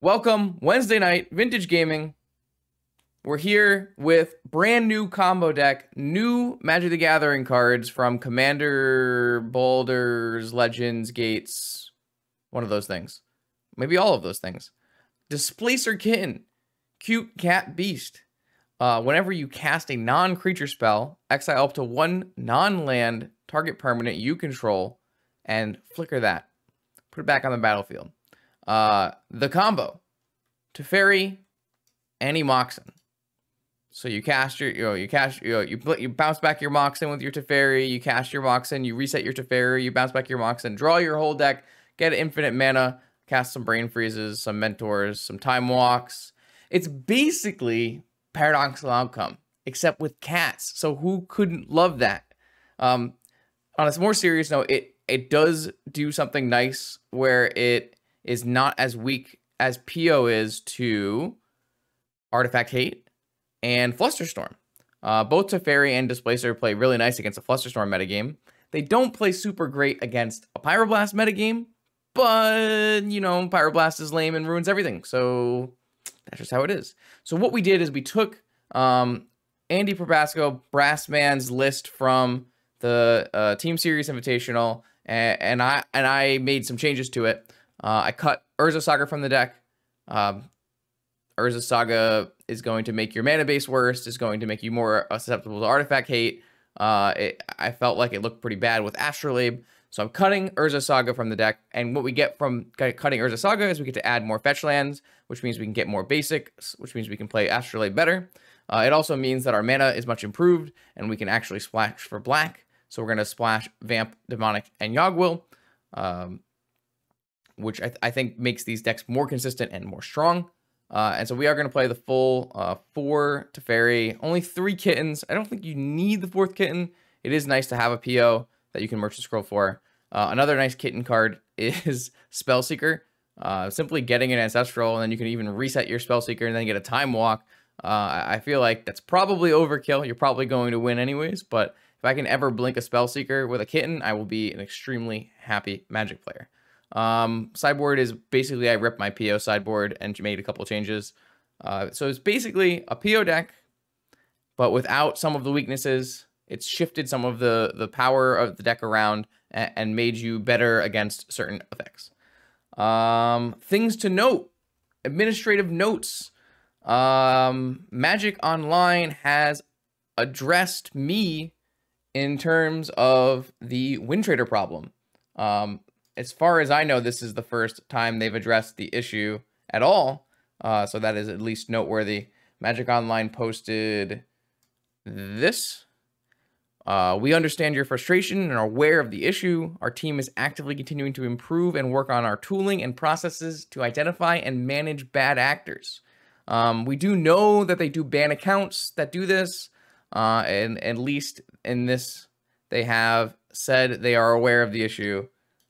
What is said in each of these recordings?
Welcome, Wednesday night, Vintage Gaming. We're here with brand new combo deck, new Magic the Gathering cards from Commander, Baldur's, Legends, Gates, one of those things. Maybe all of those things. Displacer Kitten, Cute Cat Beast. Uh, whenever you cast a non-creature spell, exile up to one non-land target permanent you control and flicker that. Put it back on the battlefield. Uh, the combo, Teferi, any Moxen. So you cast your, you know, you cast, you know, you, you bounce back your Moxen with your Teferi, you cast your Moxen, you reset your Teferi, you bounce back your Moxen, draw your whole deck, get infinite mana, cast some Brain Freezes, some Mentors, some Time Walks. It's basically Paradoxical Outcome, except with cats. So who couldn't love that? Um, on a more serious note, it it does do something nice where it is not as weak as PO is to Artifact Hate and Flusterstorm. Uh, both Teferi and Displacer play really nice against a Flusterstorm metagame. They don't play super great against a Pyroblast metagame, but, you know, Pyroblast is lame and ruins everything. So that's just how it is. So what we did is we took um, Andy Probasco, Brassman's list from the uh, Team Series Invitational, and, and I and I made some changes to it. Uh, I cut Urza Saga from the deck. Um, Urza Saga is going to make your mana base worse, is going to make you more susceptible to artifact hate. Uh, it, I felt like it looked pretty bad with Astrolabe, so I'm cutting Urza Saga from the deck. And what we get from cutting Urza Saga is we get to add more fetch lands, which means we can get more basics, which means we can play Astrolabe better. Uh, it also means that our mana is much improved, and we can actually splash for black. So we're going to splash Vamp, Demonic, and Yawgwill. Um, which I, th I, think makes these decks more consistent and more strong. Uh, and so we are going to play the full uh, four Teferi, only three kittens. I don't think you need the fourth kitten. It is nice to have a PO that you can merchant scroll for. Uh, another nice kitten card is Spellseeker. Uh, simply getting an Ancestral, and then you can even reset your Spellseeker and then get a Time Walk. Uh, I feel like that's probably overkill. You're probably going to win anyways, but if I can ever blink a Spellseeker with a kitten, I will be an extremely happy Magic player. Um, sideboard is basically I ripped my PO sideboard and made a couple changes. Uh, so it's basically a PO deck, but without some of the weaknesses. It's shifted some of the the power of the deck around and, made you better against certain effects. Um, things to note: administrative notes. Um, Magic Online has addressed me in terms of the win trader problem. Um, as far as I know, this is the first time they've addressed the issue at all. Uh, so that is at least noteworthy. Magic Online posted this. Uh, we understand your frustration and are aware of the issue. Our team is actively continuing to improve and work on our tooling and processes to identify and manage bad actors. Um, we do know that they do ban accounts that do this, uh, and at least in this, they have said they are aware of the issue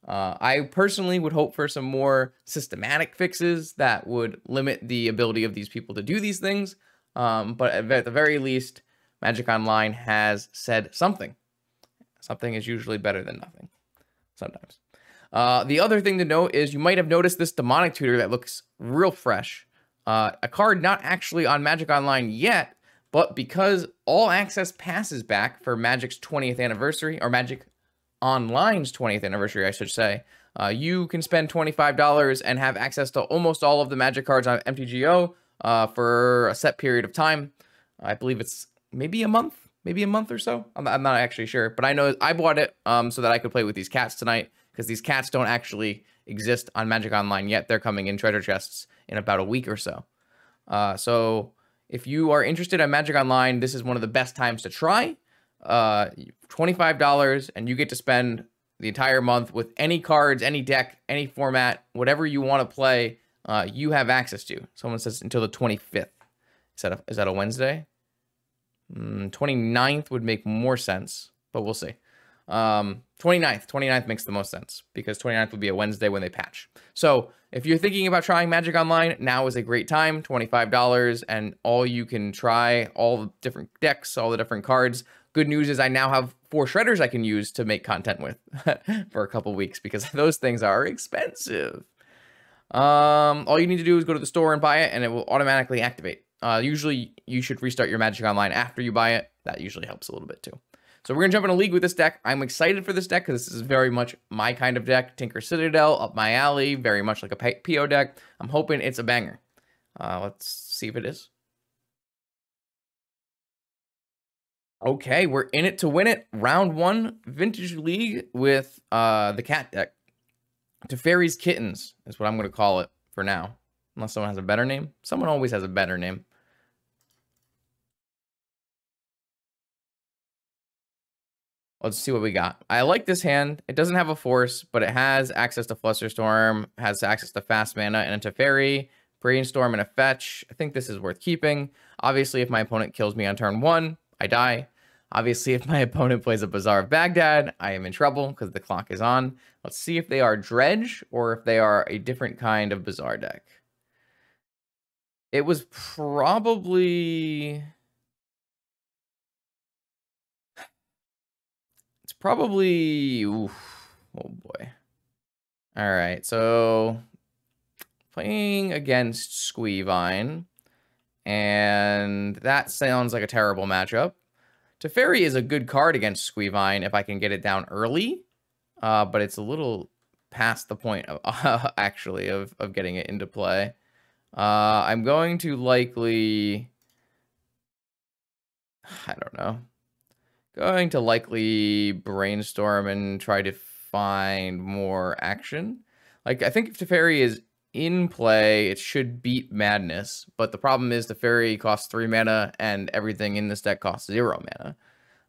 uh, I personally would hope for some more systematic fixes that would limit the ability of these people to do these things. Um, but at the very least, Magic Online has said something. Something is usually better than nothing, sometimes. Uh, the other thing to note is you might have noticed this Demonic Tutor that looks real fresh. Uh, a card not actually on Magic Online yet, but because all access passes back for Magic's 20th anniversary, or Magic Online's 20th anniversary, I should say, uh, you can spend $25 and have access to almost all of the Magic cards on MTGO uh, for a set period of time. I believe it's maybe a month, maybe a month or so. I'm, I'm not actually sure, but I know I bought it um, so that I could play with these cats tonight because these cats don't actually exist on Magic Online yet. They're coming in treasure chests in about a week or so. Uh, so if you are interested in Magic Online, this is one of the best times to try uh, $25 and you get to spend the entire month with any cards, any deck, any format, whatever you want to play, uh, you have access to. Someone says until the 25th. Is that a, is that a Wednesday? Mm, 29th would make more sense, but we'll see. Um, 29th, 29th makes the most sense because 29th would be a Wednesday when they patch. So if you're thinking about trying Magic Online, now is a great time. $25 and all you can try, all the different decks, all the different cards. Good news is I now have four shredders I can use to make content with for a couple weeks because those things are expensive. Um, all you need to do is go to the store and buy it and it will automatically activate. Uh, usually you should restart your Magic Online after you buy it. That usually helps a little bit too. So we're going to jump in a league with this deck. I'm excited for this deck because this is very much my kind of deck. Tinker Citadel, up my alley, very much like a PO deck. I'm hoping it's a banger. Uh, let's see if it is. Okay, we're in it to win it. Round one, Vintage League with uh, the cat deck. Teferi's Kittens is what I'm going to call it for now. Unless someone has a better name. Someone always has a better name. Let's see what we got. I like this hand. It doesn't have a force, but it has access to Flusterstorm, has access to fast mana and a Teferi, Brainstorm, and a fetch. I think this is worth keeping. Obviously, if my opponent kills me on turn one, I die. Obviously, if my opponent plays a Bazaar of Baghdad, I am in trouble because the clock is on. Let's see if they are Dredge or if they are a different kind of Bazaar deck. It was probably... probably... Oof, oh boy. All right, so playing against Squeevine, and that sounds like a terrible matchup. Teferi is a good card against Squeevine if I can get it down early, uh, but it's a little past the point of uh, actually of, of getting it into play. Uh, I'm going to likely, I don't know, going to likely brainstorm and try to find more action. Like, I think if Teferi is in play, it should beat Madness, but the problem is Teferi costs 3 mana and everything in this deck costs 0 mana.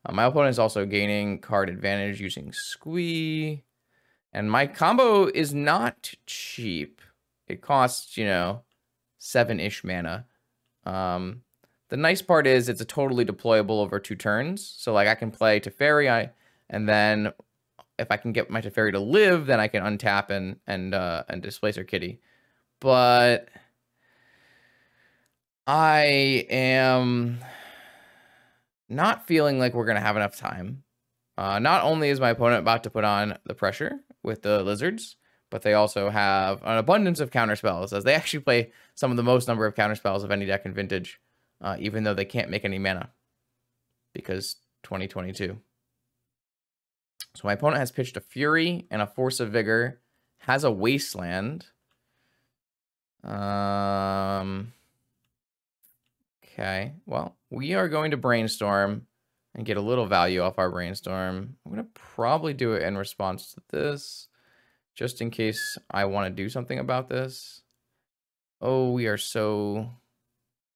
Uh, my opponent is also gaining card advantage using Squee, and my combo is not cheap. It costs, you know, 7-ish mana. Um, the nice part is it's a totally deployable over two turns, so like I can play Teferi, I, and then if I can get my Teferi to live, then I can untap and and uh, and displace her kitty. But I am not feeling like we're to have enough time. Uh, not only is my opponent about to put on the pressure with the lizards, but they also have an abundance of counter spells, as they actually play some of the most number of counter spells of any deck in Vintage, uh, even though they can't make any mana because 2022. So my opponent has pitched a Fury and a Force of Vigor, has a Wasteland, um, okay, well, we are going to brainstorm and get a little value off our brainstorm. I'm going to probably do it in response to this, just in case I want to do something about this. Oh, we are so,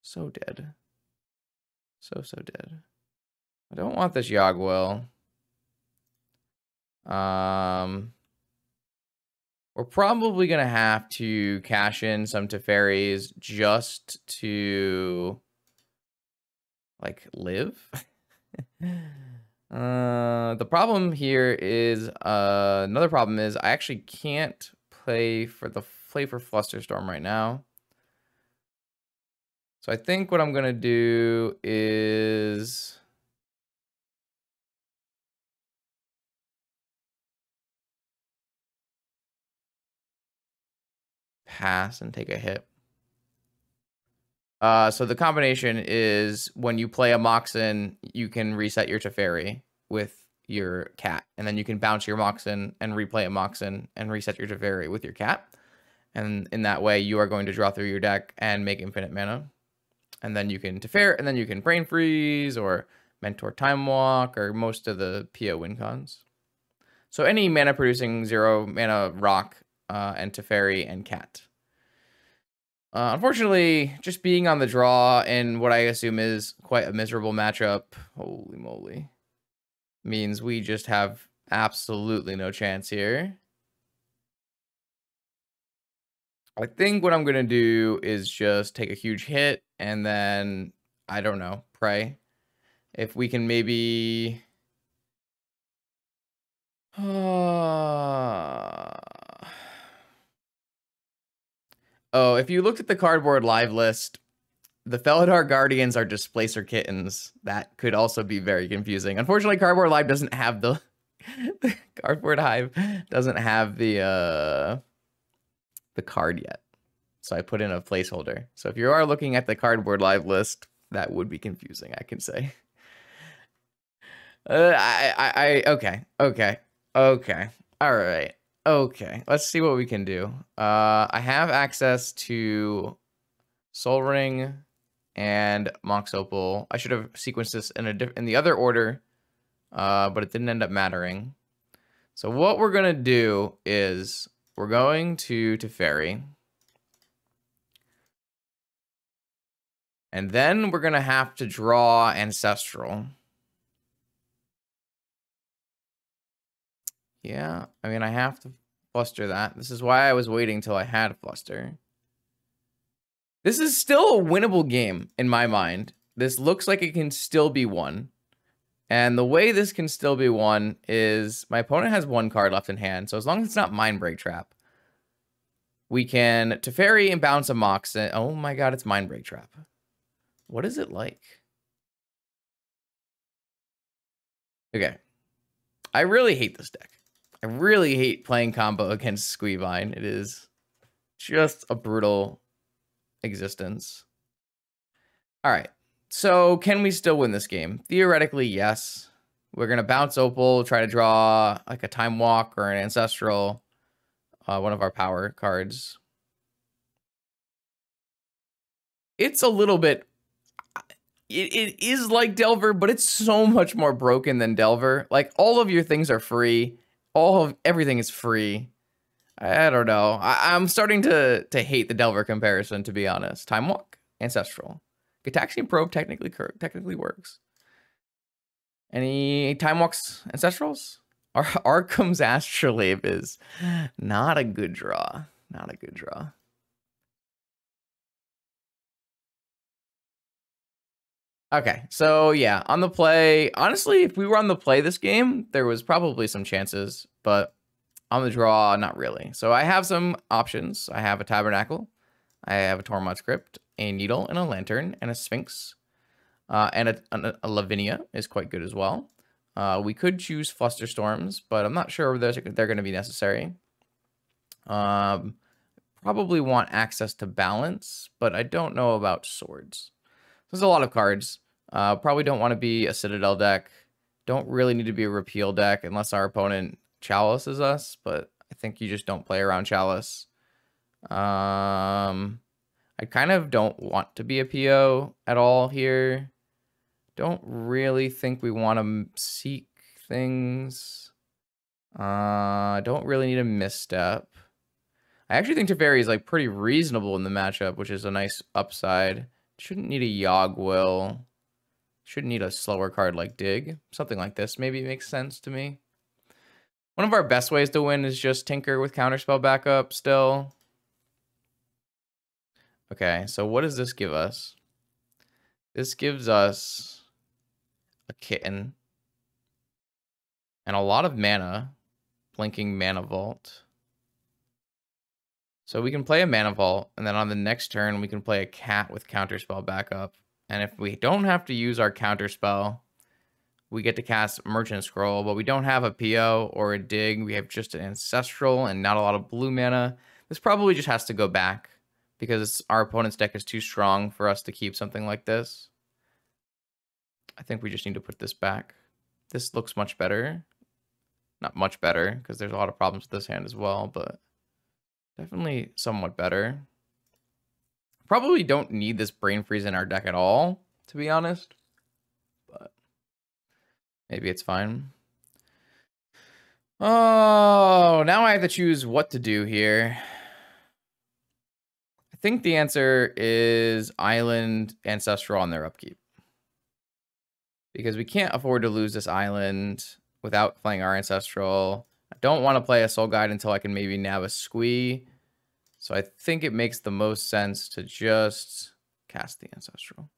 so dead. So, so dead. I don't want this Yawgwell. Um, we're probably going to have to cash in some Teferis just to, like, live. uh, the problem here is, uh, another problem is I actually can't play for the play for Flusterstorm right now. So I think what I'm going to do is... pass and take a hit. Uh, so the combination is when you play a Moxen, you can reset your Teferi with your cat, and then you can bounce your Moxen and replay a Moxen and reset your Teferi with your cat. And in that way, you are going to draw through your deck and make infinite mana. And then you can Teferi, and then you can Brain Freeze or Mentor Time Walk or most of the PO win cons. So any mana producing zero mana rock uh, and Teferi and Cat. Uh, unfortunately, just being on the draw in what I assume is quite a miserable matchup, holy moly, means we just have absolutely no chance here. I think what I'm going to do is just take a huge hit and then, I don't know, pray. If we can maybe... Oh, if you looked at the cardboard live list, the Felidar Guardians are displacer kittens. That could also be very confusing. Unfortunately, Cardboard Live doesn't have the Cardboard Live doesn't have the uh the card yet. So I put in a placeholder. So if you are looking at the Cardboard Live list, that would be confusing, I can say. Uh, I, I, I, okay, okay, okay, all right, okay. Let's see what we can do. Uh, I have access to Soul Ring, and Mox Opal. I should have sequenced this in a diff in the other order, uh, but it didn't end up mattering. So what we're gonna do is we're going to Teferi. And then we're gonna have to draw Ancestral. Yeah, I mean, I have to fluster that. This is why I was waiting till I had fluster. This is still a winnable game in my mind. This looks like it can still be won. And the way this can still be won is my opponent has one card left in hand. So as long as it's not Mindbreak Trap, we can Teferi and bounce a Mox. Oh my god, it's Mindbreak Trap. What is it like? Okay. I really hate this deck. I really hate playing combo against Squeevine. It is just a brutal existence. All right. So can we still win this game? Theoretically, yes. We're going to bounce Opal, try to draw like a Time Walk or an Ancestral, uh, one of our power cards. It's a little bit... It, it is like Delver, but it's so much more broken than Delver. Like, all of your things are free. All of everything is free. I don't know. I, am starting to to hate the Delver comparison, to be honest. Time Walk, Ancestral. Gitaxian Probe technically technically works. Any Time Walks, Ancestrals? Ar Arcum's Astrolabe is not a good draw. Not a good draw. Okay, so yeah, on the play, honestly, if we were on the play this game, there was probably some chances, but on the draw, not really. So I have some options. I have a Tabernacle. I have a Tormod's Crypt, a Needle, and a Lantern, and a Sphinx. Uh, and a, a, Lavinia is quite good as well. Uh, we could choose Flusterstorms, but I'm not sure they're, they're going to be necessary. Um, probably want access to Balance, but I don't know about Swords. There's a lot of cards. Uh, probably don't want to be a Citadel deck. Don't really need to be a Repeal deck unless our opponent Chalice us, but I think you just don't play around Chalice. Um, I kind of don't want to be a PO at all here. Don't really think we want to seek things. Uh, don't really need a misstep. I actually think Teferi is like pretty reasonable in the matchup, which is a nice upside. Shouldn't need a Yogg Will. Shouldn't need a slower card like Dig. Something like this maybe makes sense to me. One of our best ways to win is just Tinker with Counterspell backup still. Okay, so what does this give us? This gives us a kitten and a lot of mana, blinking mana vault. So we can play a mana vault, and then on the next turn we can play a cat with counterspell backup. And if we don't have to use our counterspell, we get to cast Merchant Scroll, but we don't have a PO or a dig. We have just an Ancestral and not a lot of blue mana. This probably just has to go back because our opponent's deck is too strong for us to keep something like this. I think we just need to put this back. This looks much better. Not much better, because there's a lot of problems with this hand as well, but definitely somewhat better. Probably don't need this Brain Freeze in our deck at all, to be honest. But maybe it's fine. Oh, now I have to choose what to do here. I think the answer is Island Ancestral on their upkeep. Because we can't afford to lose this island without playing our Ancestral. I don't want to play a Soul Guide until I can maybe nab a Squee. So I think it makes the most sense to just cast the Ancestral.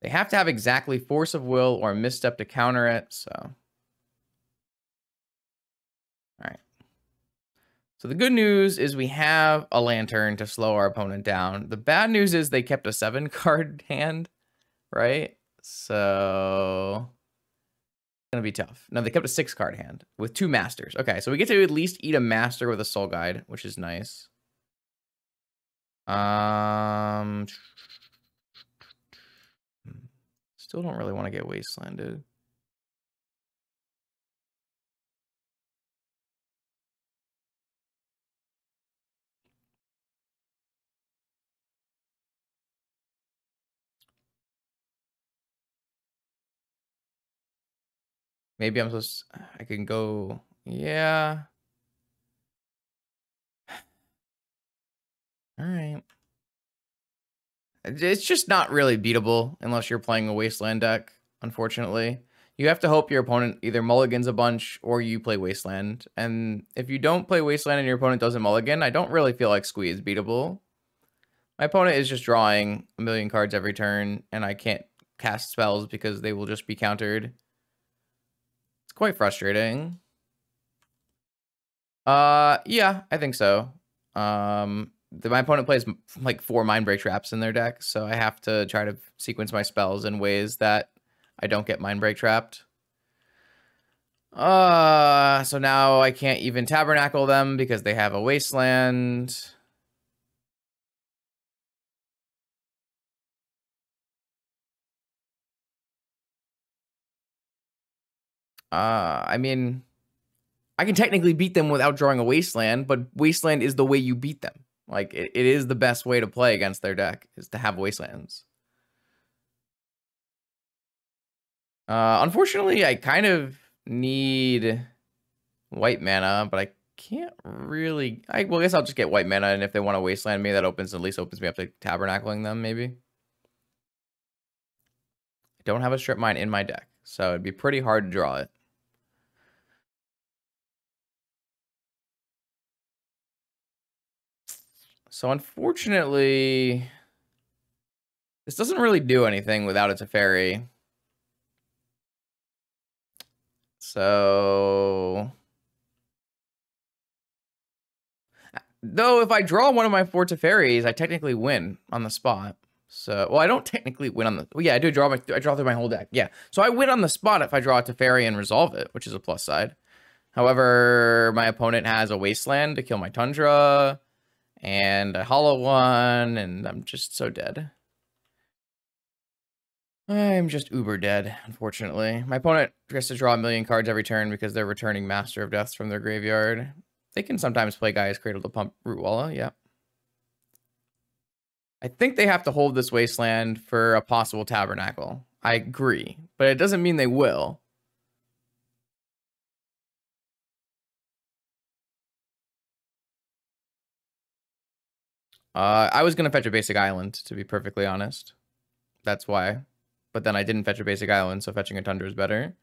They have to have exactly force of will or misstep to counter it. So, all right. So the good news is we have a lantern to slow our opponent down. The bad news is they kept a seven card hand, right? So it's gonna be tough. No, they kept a six card hand with two masters. Okay, so we get to at least eat a master with a soul guide, which is nice. Um, still don't really want to get wastelanded. Maybe I'm supposed I can go yeah. All right. It's just not really beatable unless you're playing a Wasteland deck, unfortunately. You have to hope your opponent either mulligans a bunch or you play Wasteland. And if you don't play Wasteland and your opponent doesn't mulligan, I don't really feel like Squee is beatable. My opponent is just drawing a million cards every turn, and I can't cast spells because they will just be countered. It's quite frustrating. Uh, yeah, I think so. Um, the, my opponent plays like four mindbreak traps in their deck, so I have to try to sequence my spells in ways that I don't get mind break trapped. Uh, so now I can't even tabernacle them because they have a wasteland. Uh, I mean, I can technically beat them without drawing a wasteland, but wasteland is the way you beat them. Like it, it is the best way to play against their deck is to have wastelands. Uh, unfortunately, I kind of need white mana, but I can't really. I well, I guess I'll just get white mana, and if they want to wasteland me, that opens at least opens me up to tabernacling them. Maybe. I don't have a strip mine in my deck, so it'd be pretty hard to draw it. So unfortunately, this doesn't really do anything without a Teferi. So... Though if I draw one of my four Teferis, I technically win on the spot. So, well, I don't technically win on the. Well, yeah, I do draw my. I draw through my whole deck. Yeah, so I win on the spot if I draw a Teferi and resolve it, which is a plus side. However, my opponent has a Wasteland to kill my Tundra and a hollow one, and I'm just so dead. I'm just uber dead, unfortunately. My opponent gets to draw a million cards every turn because they're returning Master of Deaths from their graveyard. They can sometimes play Gaea's Cradle to pump Rootwalla, yeah. I think they have to hold this Wasteland for a possible Tabernacle. I agree, but it doesn't mean they will. Uh, I was going to fetch a basic island, to be perfectly honest. That's why. But then I didn't fetch a basic island, so fetching a tundra is better.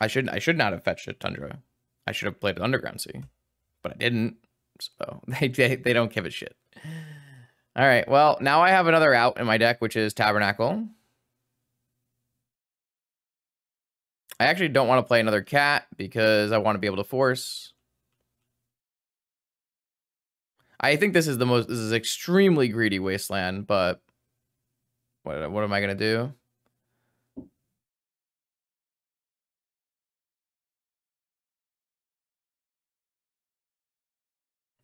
I should I should not have fetched a tundra. I should have played an underground sea, but I didn't. So they they, they don't give a shit. All right. Well, now I have another out in my deck, which is Tabernacle. I actually don't want to play another cat because I want to be able to force. I think this is the most, this is extremely greedy wasteland, but what, what am I going to do?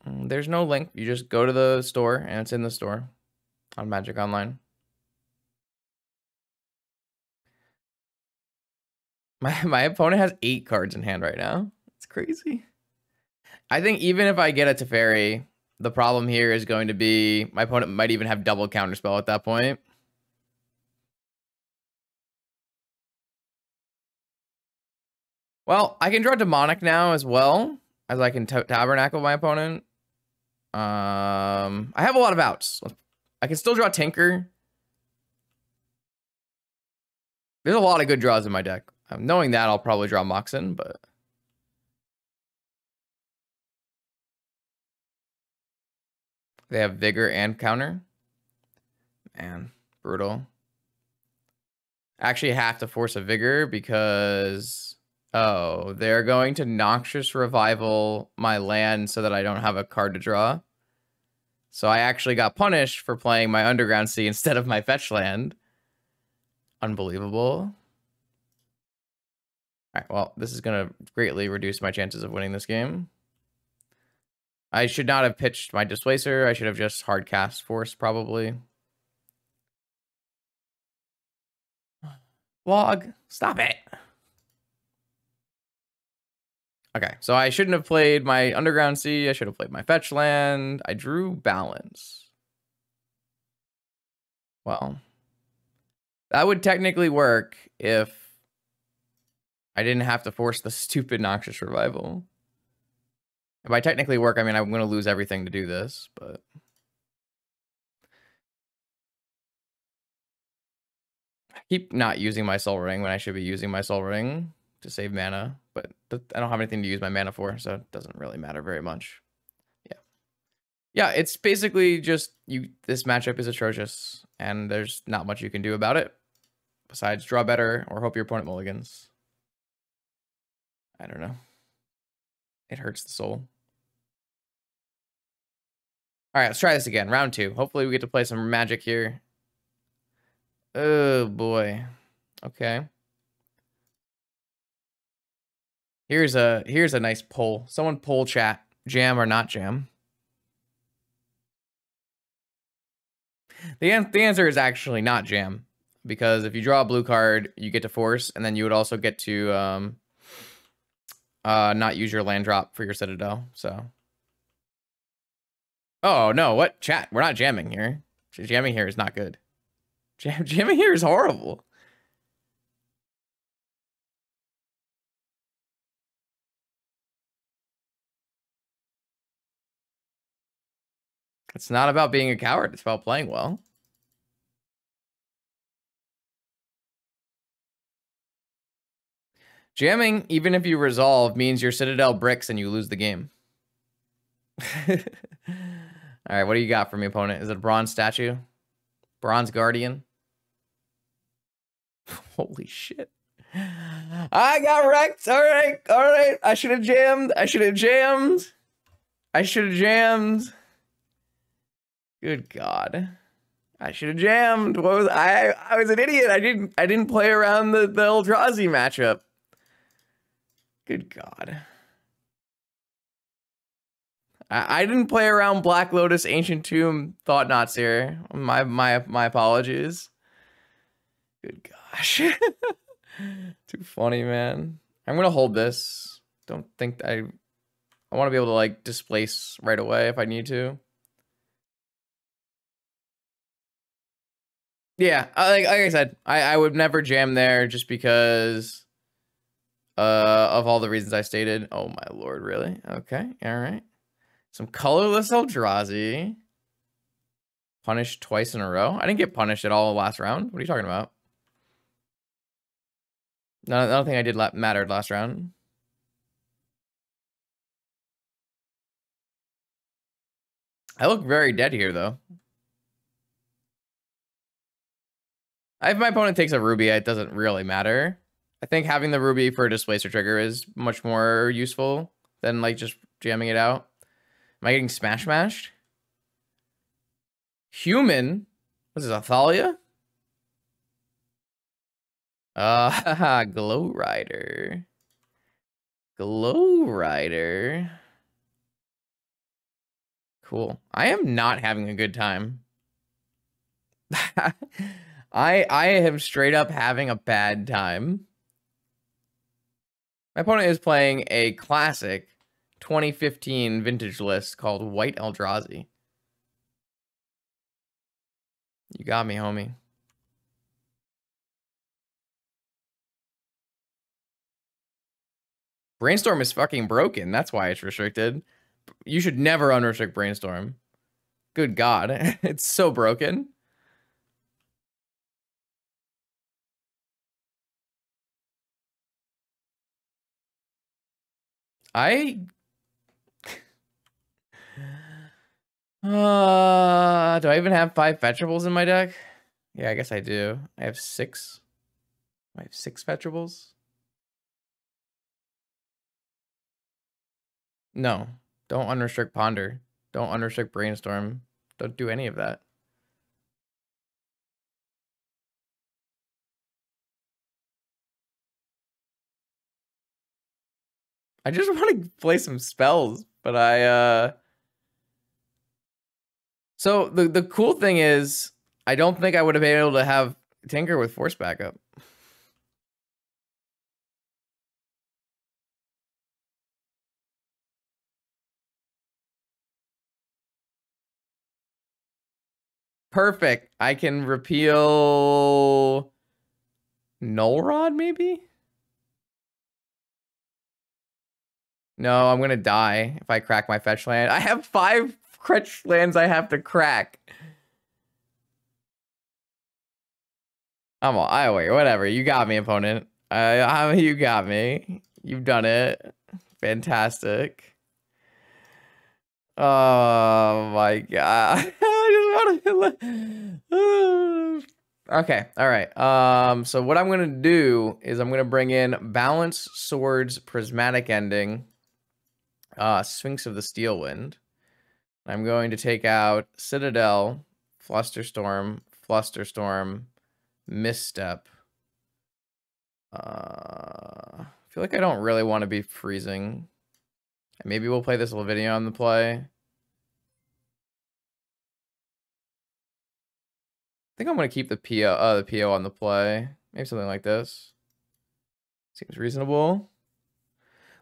Mm, there's no link. You just go to the store and it's in the store on Magic Online. My my opponent has eight cards in hand right now. It's crazy. I think even if I get a Teferi, the problem here is going to be my opponent might even have double counterspell at that point. Well, I can draw Demonic now as well as I can Tabernacle my opponent. Um, I have a lot of outs. I can still draw Tinker. There's a lot of good draws in my deck. Um, knowing that, I'll probably draw Moxen, but... They have vigor and counter. Man, brutal. Actually have to force a vigor because Oh, they're going to Noxious Revival my land so that I don't have a card to draw. So I actually got punished for playing my Underground Sea instead of my fetch land. Unbelievable. All right, well, this is going to greatly reduce my chances of winning this game. I should not have pitched my Displacer. I should have just hard cast Force, probably. Log, stop it. Okay, so I shouldn't have played my Underground Sea. I should have played my Fetch Land. I drew Balance. Well, that would technically work if I didn't have to force the stupid Noxious Revival. And by technically work, I mean I'm going to lose everything to do this, but... I keep not using my soul Ring when I should be using my soul Ring to save mana, but I don't have anything to use my mana for, so it doesn't really matter very much. Yeah. Yeah, it's basically just you this matchup is atrocious and there's not much you can do about it besides draw better or hope your opponent mulligans. I don't know. It hurts the soul. All right, let's try this again. Round two. Hopefully we get to play some magic here. Oh boy. Okay. Here's a here's a nice poll. Someone poll chat. Jam or not jam? The, an the answer is actually not jam. Because if you draw a blue card, you get to force, and then you would also get to um, uh, not use your land drop for your Citadel. So. Oh, no. What? Chat. We're not jamming here. Jamming here is not good. Jam jamming here is horrible. It's not about being a coward. It's about playing well. Jamming, even if you resolve, means your Citadel bricks and you lose the game. All right, what do you got for me, opponent? Is it a bronze statue? Bronze guardian? Holy shit. I got wrecked. All right, all right. I should have jammed. I should have jammed. I should have jammed. Good God. I should have jammed. What was I? I was an idiot. I didn't. I didn't play around the the Eldrazi matchup. Good God. I, I didn't play around Black Lotus, Ancient Tomb, Thought-Knots here. My my my apologies. Good gosh. Too funny, man. I'm gonna hold this. Don't think I. I want to be able to like displace right away if I need to. Yeah, like, like I said, I, I would never jam there just because uh, of all the reasons I stated. Oh my lord, really? Okay, all right. Some colorless Eldrazi. Punished twice in a row. I didn't get punished at all last round. What are you talking about? No, I don't think I did mattered last round. I look very dead here, though. If my opponent takes a ruby, it doesn't really matter. I think having the ruby for a displacer trigger is much more useful than like just jamming it out. Am I getting smash mashed? Human? What is this, Athalia? Uh, Glowrider. Glow Rider. Cool. I am not having a good time. I I am straight up having a bad time. My opponent is playing a classic 2015 vintage list called White Eldrazi. You got me, homie. Brainstorm is fucking broken. That's why it's restricted. You should never unrestrict Brainstorm. Good God. it's so broken. I uh do I even have five fetchables in my deck? Yeah, I guess I do. I have six. I have six fetchables. No. Don't unrestrict ponder. Don't unrestrict brainstorm. Don't do any of that. I just want to play some spells, but I uh So the the cool thing is I don't think I would have been able to have Tinker with force backup. Perfect. I can repeal Null Rod, maybe? No, I'm gonna die if I crack my fetch land. I have five fetch lands I have to crack. I'm all, I wait, whatever. You got me, opponent. I, you got me. You've done it. Fantastic. Oh my god. I just want to. okay. All right. Um. So what I'm gonna do is I'm gonna bring in balance swords prismatic ending. Uh, Sphinx of the Steel Wind. I'm going to take out Citadel, Flusterstorm, Flusterstorm, Misstep. Uh, I feel like I don't really want to be freezing. Maybe we'll play this video on the play. I think I'm going to keep the PO, uh, the PO on the play. Maybe something like this. Seems reasonable.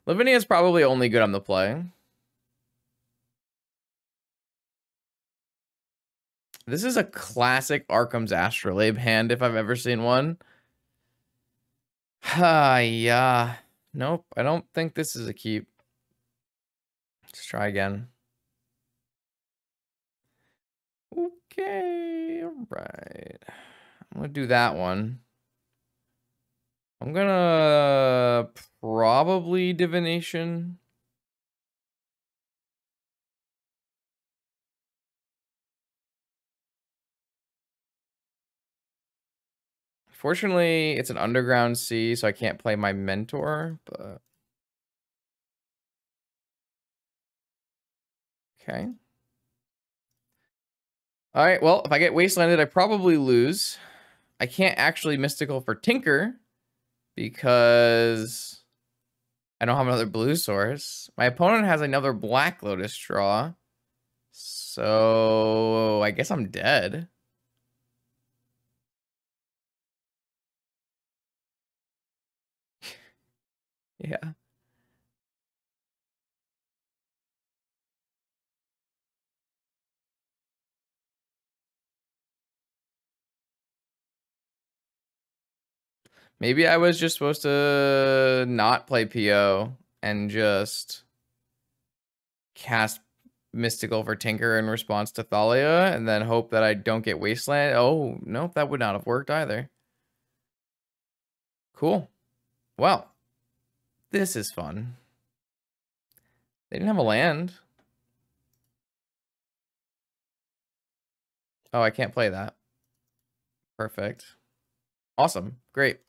Lavinia is probably only good on the play. This is a classic Arcum's Astrolabe hand if I've ever seen one. Ah, yeah. Nope, I don't think this is a keep. Let's try again. Okay, all right. I'm gonna do that one. I'm gonna probably divination. Fortunately, it's an underground sea, so I can't play my mentor, but Okay. All right, well, if I get wastelanded, I probably lose. I can't actually mystical for Tinker because I don't have another blue source. My opponent has another Black Lotus draw. So I guess I'm dead. Yeah. Maybe I was just supposed to not play PO and just cast Mystical for Tinker in response to Thalia and then hope that I don't get Wasteland. Oh, nope, that would not have worked either. Cool. Well, this is fun. They didn't have a land. Oh, I can't play that. Perfect. Awesome. Great.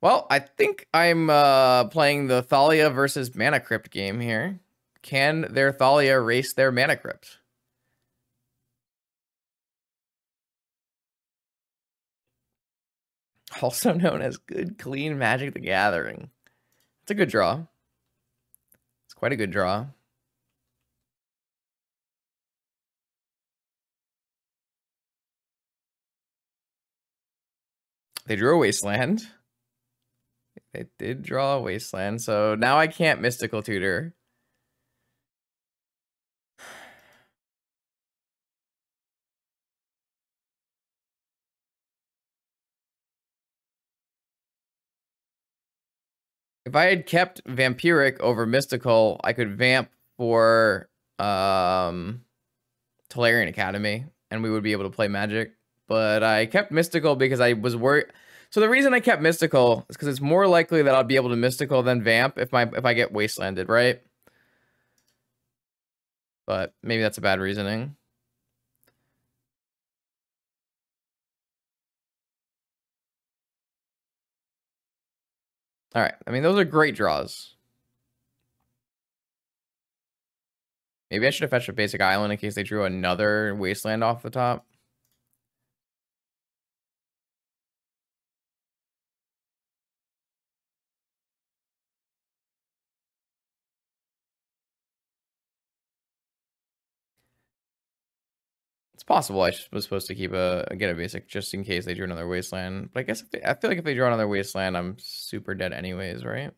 Well, I think I'm uh, playing the Thalia versus Mana Crypt game here. Can their Thalia race their Mana Crypt? Also known as Good Clean Magic the Gathering. It's a good draw. It's quite a good draw. They drew a Wasteland. They did draw a Wasteland, so now I can't Mystical Tutor. If I had kept Vampiric over Mystical, I could Vamp for um, Tolarian Academy, and we would be able to play Magic. But I kept Mystical because I was worried... So the reason I kept Mystical is because it's more likely that I'll be able to Mystical than Vamp if my if I get Wastelanded, right? But maybe that's a bad reasoning. All right. I mean, those are great draws. Maybe I should have fetched a basic island in case they drew another wasteland off the top. It's possible I was supposed to keep a get a basic just in case they drew another wasteland. But I guess they, I feel like if they draw another wasteland, I'm super dead anyways, right?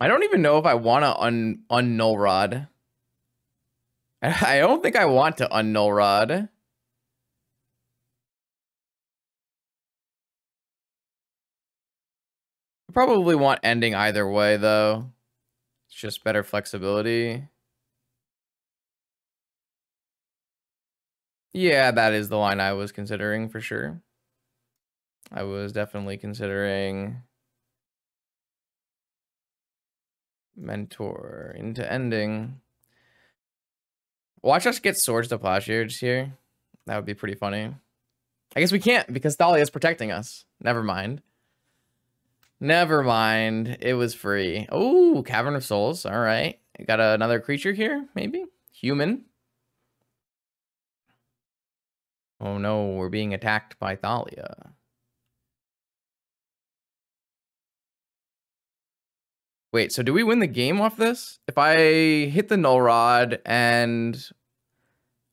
I don't even know if I want to un unnull rod. I don't think I want to unnull rod. probably want ending either way, though. It's just better flexibility. Yeah, that is the line I was considering for sure. I was definitely considering mentor into ending. Watch us get swords to plowshares here. That would be pretty funny. I guess we can't because Thalia is protecting us. Never mind. Never mind. It was free. Oh, Cavern of Souls. All right. Got another creature here, maybe? Human. Oh no, we're being attacked by Thalia. Wait, so do we win the game off this? If I hit the null rod and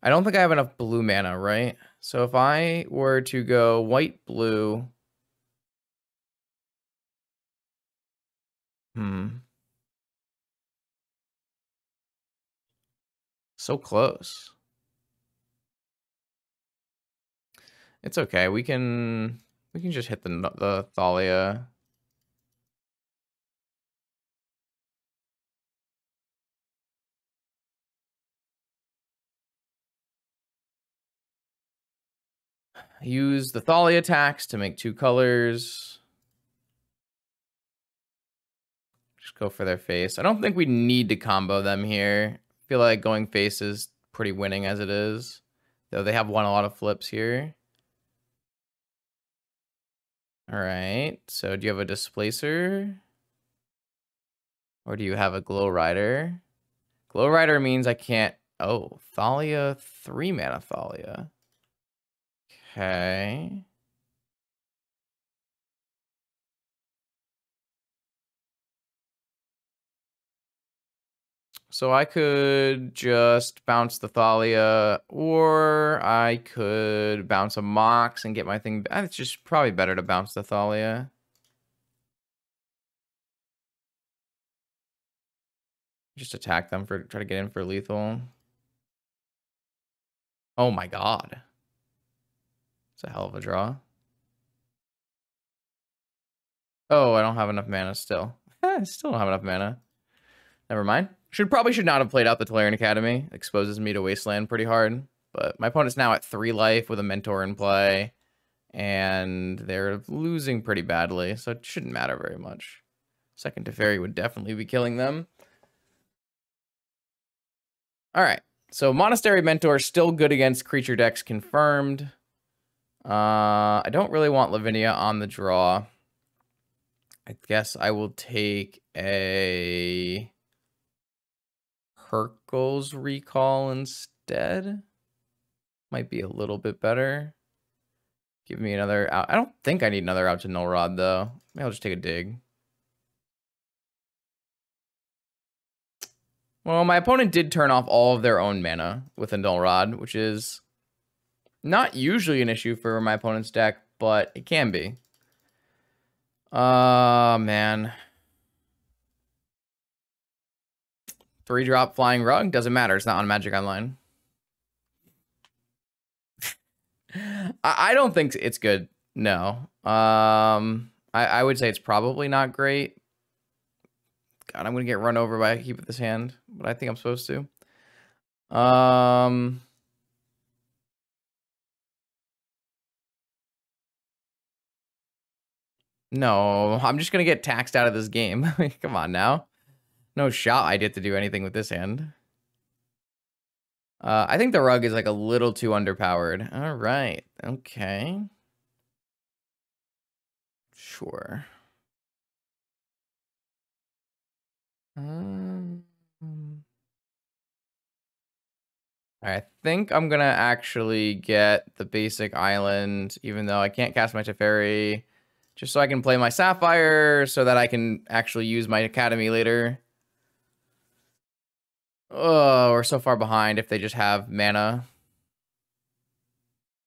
I don't think I have enough blue mana, right? So if I were to go white, blue. Hmm. So close. It's okay. We can we can just hit the the Thalia. Use the Thalia tax to make two colors. Just go for their face. I don't think we need to combo them here. I feel like going face is pretty winning as it is. Though they have won a lot of flips here. All right. So do you have a displacer? Or do you have a Glowrider? Glow rider means I can't. Oh, Thalia, three mana Thalia. Okay. So I could just bounce the Thalia, or I could bounce a Mox and get my thing. It's just probably better to bounce the Thalia. Just attack them for try to get in for lethal. Oh my god. It's a hell of a draw. Oh, I don't have enough mana still. I still don't have enough mana. Never mind. Should probably should not have played out the Tolarian Academy. Exposes me to Wasteland pretty hard. But my opponent's now at three life with a mentor in play. And they're losing pretty badly, so it shouldn't matter very much. Second Teferi would definitely be killing them. All right. So Monastery Mentor still good against creature decks confirmed. Uh, I don't really want Lavinia on the draw. I guess I will take a Hurkyl's Recall instead. Might be a little bit better. Give me another out. I don't think I need another out to Null Rod, though. Maybe I'll just take a dig. Well, my opponent did turn off all of their own mana with a Null Rod, which is not usually an issue for my opponent's deck, but it can be. Uh, man. Three drop flying rug doesn't matter. It's not on Magic Online. I, don't think it's good. No. Um, I, I would say it's probably not great. God, I'm gonna get run over by a keep this hand, but I think I'm supposed to. Um. No, I'm just gonna get taxed out of this game. Come on now. No shot I get to do anything with this hand. Uh, I think the rug is like a little too underpowered. All right. Okay. Sure. Um, I think I'm gonna actually get the basic island, even though I can't cast my Teferi, just so I can play my Sapphire, so that I can actually use my Academy later. Oh, we're so far behind if they just have mana.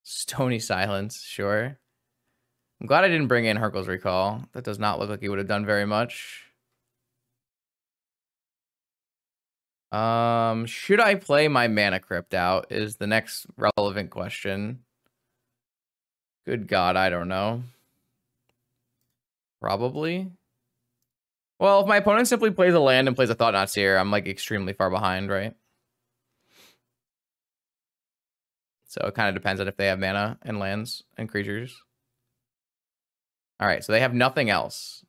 Stony Silence, sure. I'm glad I didn't bring in Hurkyl's Recall. That does not look like he would have done very much. Um, should I play my Mana Crypt out is the next relevant question. Good God, I don't know. Probably. Well, if my opponent simply plays a land and plays a Thought-Knot Seer, I'm like extremely far behind, right? So it kind of depends on if they have mana and lands and creatures. All right, so they have nothing else.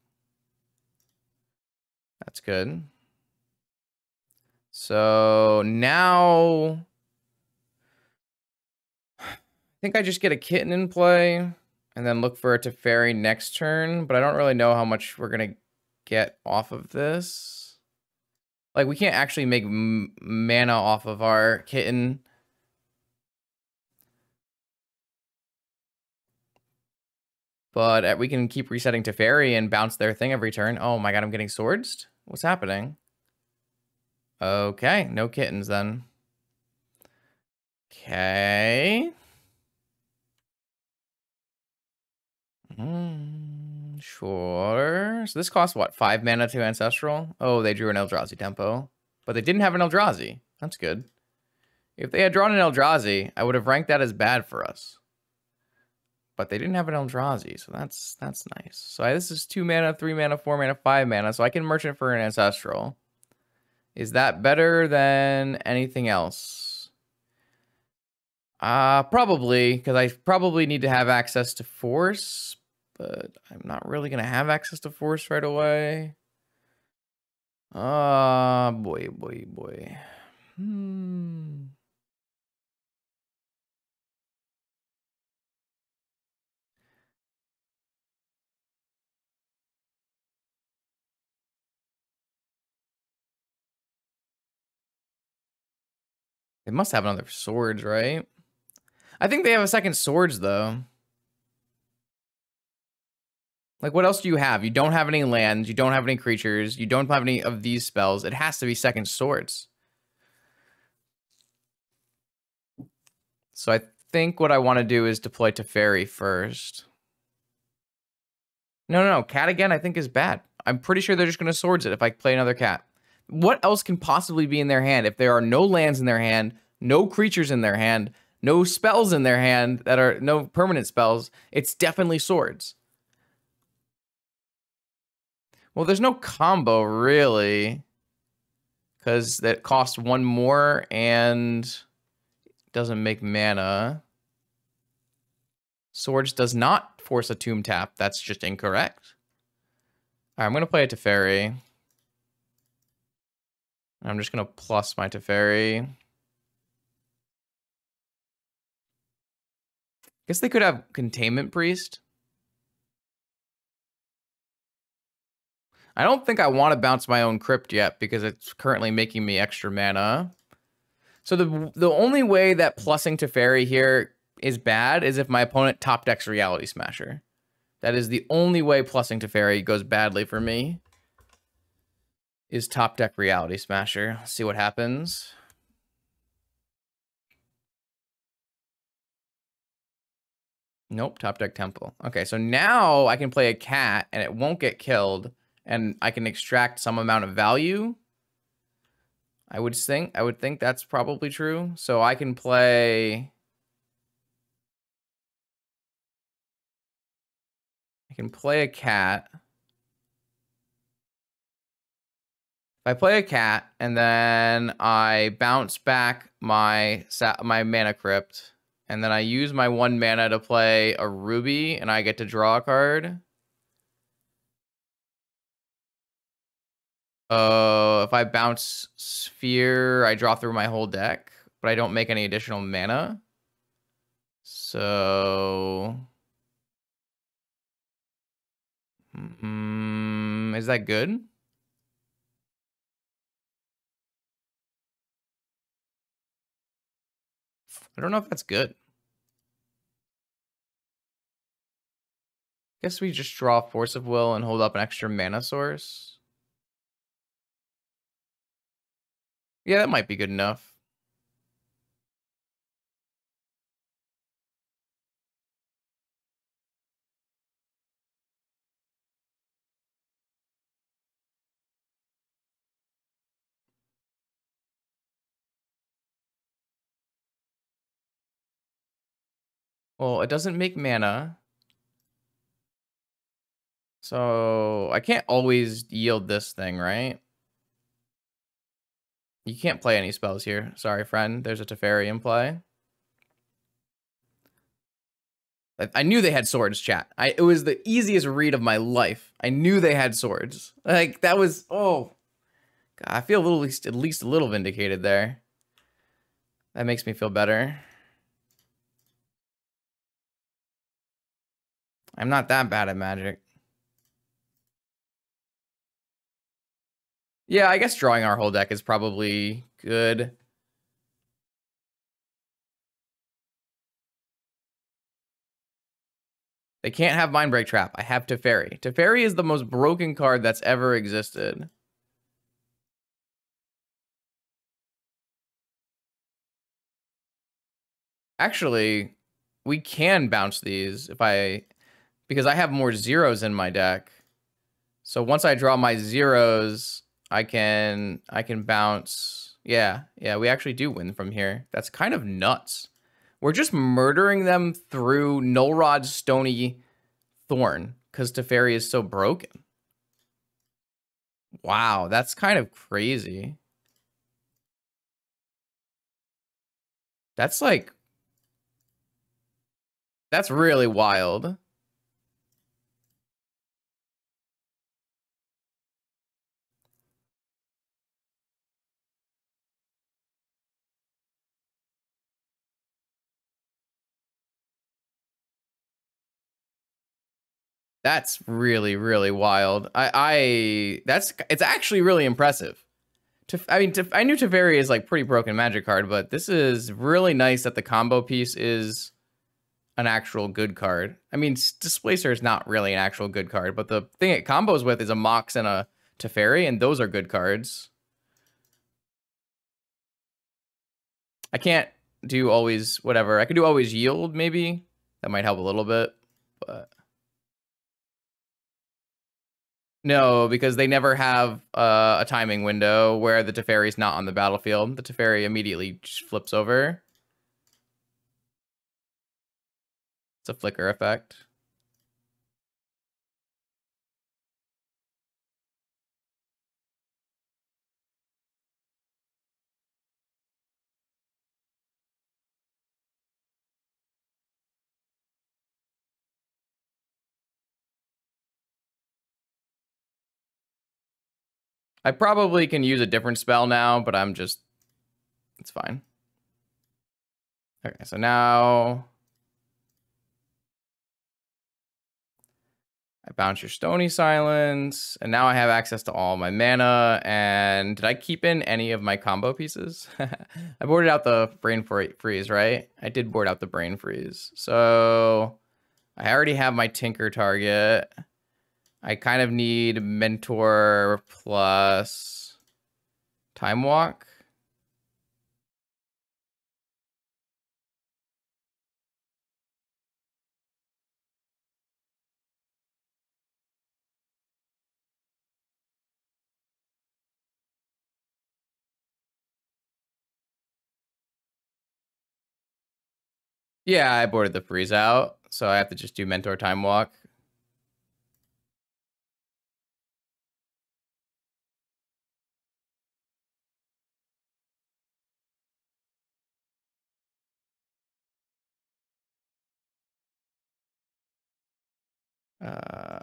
That's good. So now I think I just get a kitten in play and then look for it Teferi next turn, but I don't really know how much we're going to get off of this. Like we can't actually make mana off of our kitten. But uh, we can keep resetting to Teferi and bounce their thing every turn. Oh my god, I'm getting swords? What's happening? Okay, no kittens then. Okay. Mm, sure. So this costs what? Five mana to Ancestral? Oh, they drew an Eldrazi Temple. But they didn't have an Eldrazi. That's good. If they had drawn an Eldrazi, I would have ranked that as bad for us. But they didn't have an Eldrazi, so that's that's nice. So this is two mana, three mana, four mana, five mana. So I can merchant for an Ancestral. Is that better than anything else? Uh, probably, because I probably need to have access to force, but I'm not really going to have access to force right away. Ah, uh, boy, boy, boy. Hmm. They must have another swords, right? I think they have a second swords, though. Like, what else do you have? You don't have any lands. You don't have any creatures. You don't have any of these spells. It has to be second swords. So I think what I want to do is deploy Teferi first. No, no, no. Cat again, I think is bad. I'm pretty sure they're just going to swords it if I play another cat. What else can possibly be in their hand if there are no lands in their hand, no creatures in their hand, no spells in their hand that are no permanent spells? It's definitely swords. Well, there's no combo really because that costs one more and doesn't make mana. Swords does not force a tomb tap. That's just incorrect. All right, I'm going to play a Teferi. I'm just going to plus my Teferi. Guess they could have Containment Priest. I don't think I want to bounce my own Crypt yet because it's currently making me extra mana. So the the only way that plussing Teferi here is bad is if my opponent top decks Reality Smasher. That is the only way plussing Teferi goes badly for me is top deck reality smasher. Let's see what happens. Nope, top deck temple. Okay, so now I can play a cat and it won't get killed and I can extract some amount of value. I would think I would think that's probably true. So I can play I can play a cat. If I play a cat and then I bounce back my my mana crypt, and then I use my one mana to play a ruby, and I get to draw a card. Uh, if I bounce sphere, I draw through my whole deck. but I don't make any additional mana. So... Mm, is that good? I don't know if that's good. Guess we just draw Force of Will and hold up an extra mana source. Yeah, that might be good enough. Well, it doesn't make mana. So I can't always yield this thing, right? You can't play any spells here. Sorry, friend. There's a Teferi in play. I, knew they had swords, chat. I it was the easiest read of my life. I knew they had swords. Like that was oh God, I feel a little at least, at least a little vindicated there. That makes me feel better. I'm not that bad at magic. Yeah, I guess drawing our whole deck is probably good. They can't have Mindbreak Trap. I have Teferi. Teferi is the most broken card that's ever existed. Actually, we can bounce these if I because I have more zeros in my deck. So once I draw my zeros, I can I can bounce. Yeah, yeah, we actually do win from here. That's kind of nuts. We're just murdering them through Null Rod's Stony Thorn because Teferi is so broken. Wow, that's kind of crazy. That's like... That's really wild. That's really, really wild. I, I that's it's actually really impressive. To, I mean, to, I knew Teferi is like pretty broken magic card, but this is really nice that the combo piece is an actual good card. I mean, Displacer is not really an actual good card, but the thing it combos with is a Mox and a Teferi, and those are good cards. I can't do always whatever. I could do always yield, maybe. That might help a little bit, but... No, because they never have uh, a timing window where the Teferi is not on the battlefield. The Teferi immediately flips over. It's a flicker effect. I probably can use a different spell now, but I'm just, it's fine. Okay, so now I bounce your Stony Silence, and now I have access to all my mana. And did I keep in any of my combo pieces? I boarded out the Brain Freeze, right? I did board out the Brain Freeze. So I already have my Tinker target. I kind of need mentor plus time walk. Yeah, I boarded the freeze out, so I have to just do mentor time walk. Uh,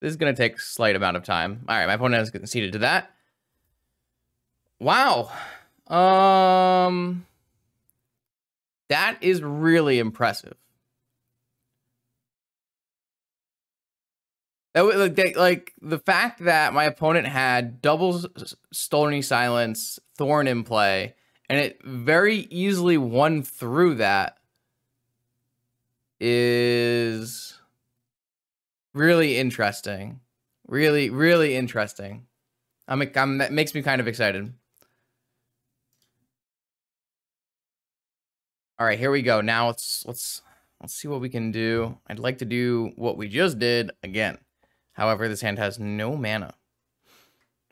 this is going to take a slight amount of time. All right, my opponent has conceded to that. Wow. Um, that is really impressive. That like, like the fact that my opponent had double Stony Silence, Thorn in play, and it very easily won through that is really interesting. Really, really interesting. I'm, I'm that makes me kind of excited. All right, here we go. Now let's let's let's see what we can do. I'd like to do what we just did again. However, this hand has no mana,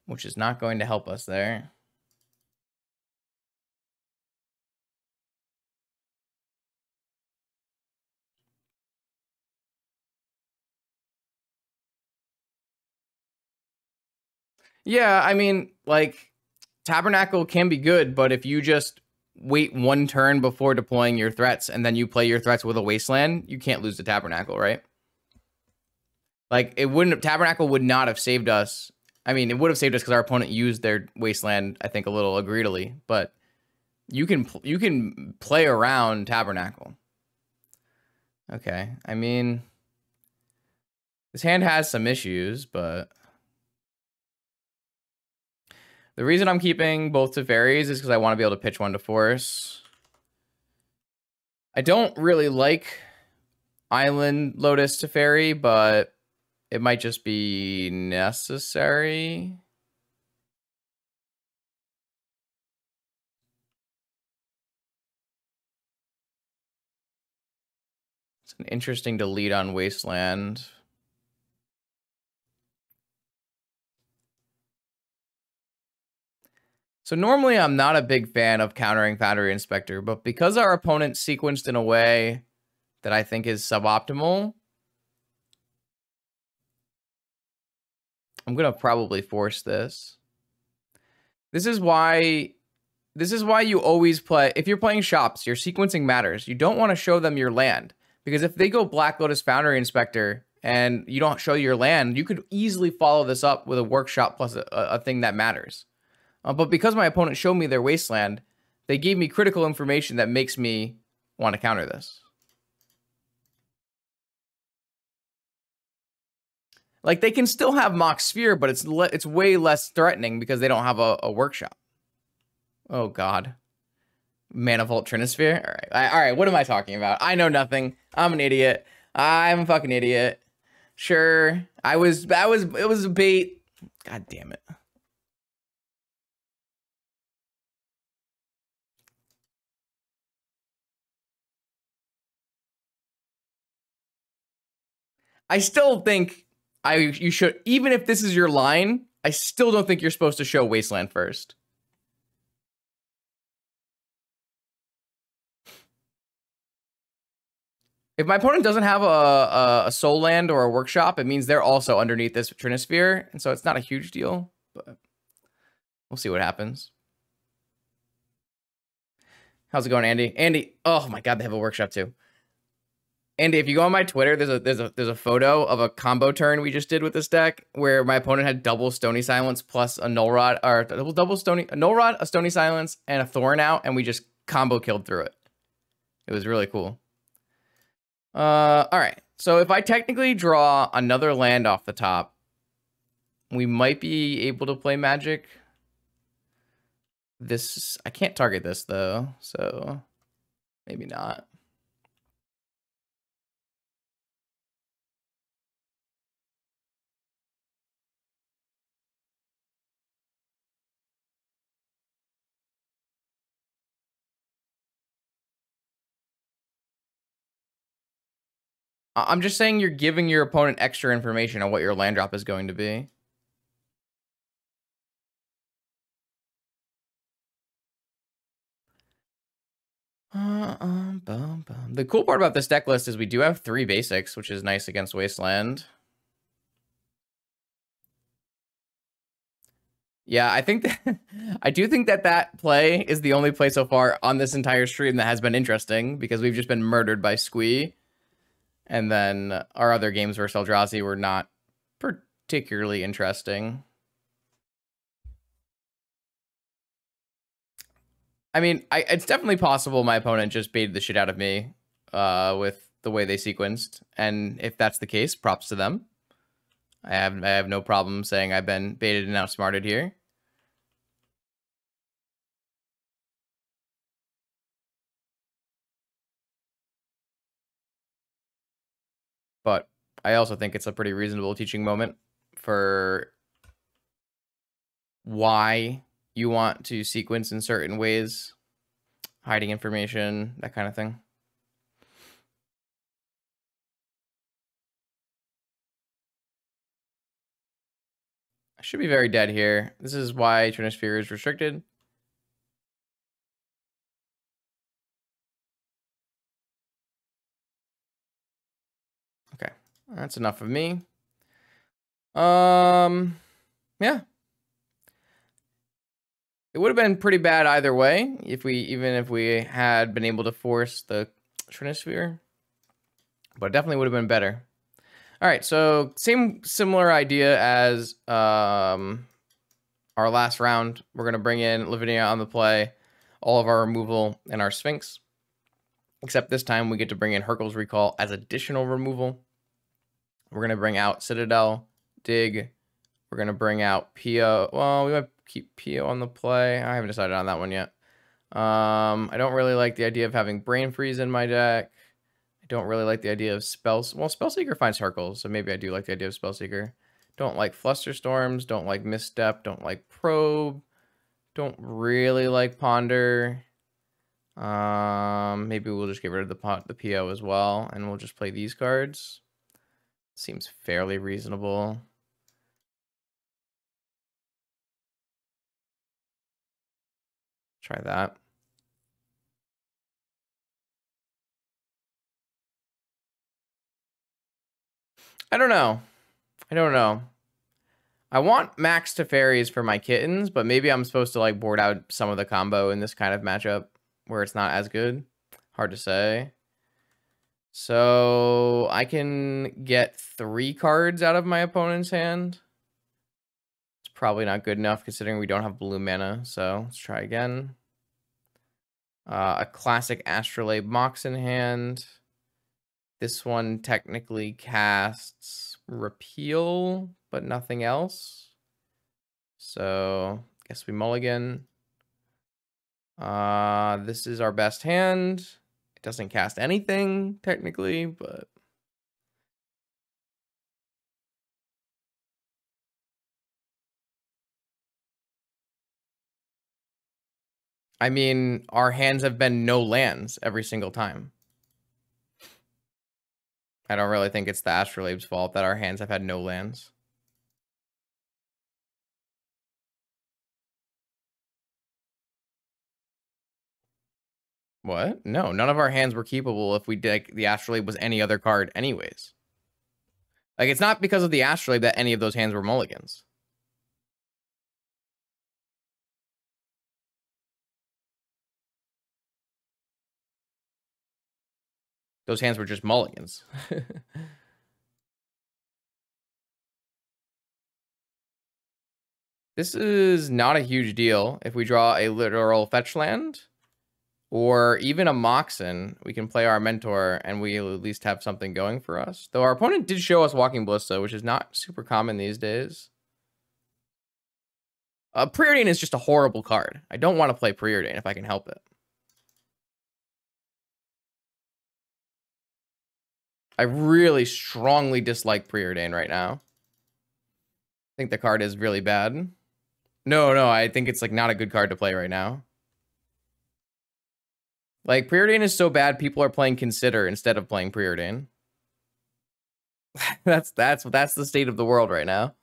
which is not going to help us there. Yeah, I mean, like Tabernacle can be good, but if you just wait one turn before deploying your threats and then you play your threats with a wasteland, you can't lose the Tabernacle, right? Like it wouldn't Tabernacle would not have saved us. I mean, it would have saved us because our opponent used their wasteland, I think, a little greedily, but you can you can play around Tabernacle. Okay, I mean, this hand has some issues, but the reason I'm keeping both Teferis is because I want to be able to pitch one to force. I don't really like Island Lotus Teferi, but it might just be necessary. It's an interesting to lead on Wasteland. So normally I'm not a big fan of countering Foundry Inspector, but because our opponent sequenced in a way that I think is suboptimal, I'm going to probably force this. This is why this is why you always play if you're playing shops, your sequencing matters. You don't want to show them your land because if they go Black Lotus Foundry Inspector and you don't show your land, you could easily follow this up with a workshop plus a, a thing that matters. Uh, but because my opponent showed me their wasteland, they gave me critical information that makes me want to counter this. Like they can still have mock sphere, but it's it's way less threatening because they don't have a, a workshop. Oh God, Vault Trinisphere. All right, I, all right. What am I talking about? I know nothing. I'm an idiot. I'm a fucking idiot. Sure, I was. I was. It was a bait. God damn it. I still think I you should even if this is your line, I still don't think you're supposed to show Wasteland first. If my opponent doesn't have a, a, Sol land or a workshop, it means they're also underneath this Trinisphere, and so it's not a huge deal, but we'll see what happens. How's it going, Andy? Andy, oh my god, they have a workshop too. Andy, if you go on my Twitter, there's a there's a there's a photo of a combo turn we just did with this deck where my opponent had double Stony Silence plus a Null Rod or double double Stony a Null Rod, a Stony Silence, and a Thorn out, and we just combo killed through it. It was really cool. Uh, all right. So if I technically draw another land off the top, we might be able to play Magic. This I can't target this though, so maybe not. I'm just saying you're giving your opponent extra information on what your land drop is going to be. Uh, um, bum, bum. The cool part about this deck list is we do have three basics, which is nice against Wasteland. Yeah, I think that I do think that that play is the only play so far on this entire stream that has been interesting because we've just been murdered by Squee. And then our other games versus Eldrazi were not particularly interesting. I mean, I, it's definitely possible my opponent just baited the shit out of me uh, with the way they sequenced, and if that's the case, props to them. I have I have no problem saying I've been baited and outsmarted here. I also think it's a pretty reasonable teaching moment for why you want to sequence in certain ways, hiding information, that kind of thing. I should be very dead here. This is why Trinisphere is restricted. That's enough of me. Um, yeah, it would have been pretty bad either way if we even if we had been able to force the Trinisphere. But it definitely would have been better. All right, so same similar idea as um, our last round. We're gonna bring in Lavinia on the play, all of our removal and our Sphinx. Except this time we get to bring in Hurkyl's Recall as additional removal. We're gonna bring out Citadel, Dig. We're gonna bring out Pio. Well, we might keep Pio on the play. I haven't decided on that one yet. Um, I don't really like the idea of having Brain Freeze in my deck. I don't really like the idea of spells. Well, Spellseeker finds Hurkyl, so maybe I do like the idea of Spellseeker. Don't like Flusterstorms. Don't like Misstep. Don't like Probe. Don't really like Ponder. Um, maybe we'll just get rid of the pot, the PO as well, and we'll just play these cards. Seems fairly reasonable. Try that. I don't know. I don't know. I want max Teferis for my kittens, but maybe I'm supposed to like board out some of the combo in this kind of matchup where it's not as good. Hard to say. So I can get three cards out of my opponent's hand It's probably not good enough considering we don't have blue mana. So let's try again. Uh, a classic Astrolabe Mox in hand. This one technically casts Repeal, but nothing else. So I guess we mulligan. Uh, this is our best hand. It doesn't cast anything technically, but I mean, our hands have been no lands every single time. I don't really think it's the Astrolabe's fault that our hands have had no lands. What? No, none of our hands were keepable if we did like, the Astrolabe was any other card anyways. Like, it's not because of the Astrolabe that any of those hands were mulligans. Those hands were just mulligans. this is not a huge deal. If we draw a literal fetch land or even a Moxen, we can play our mentor and we at least have something going for us. Though our opponent did show us Walking Ballista, which is not super common these days. Uh, Preordain is just a horrible card. I don't want to play Preordain if I can help it. I really strongly dislike Preordain right now. I think the card is really bad. No, no, I think it's like not a good card to play right now. Like Preordain is so bad, people are playing Consider instead of playing Preordain. that's that's that's the state of the world right now.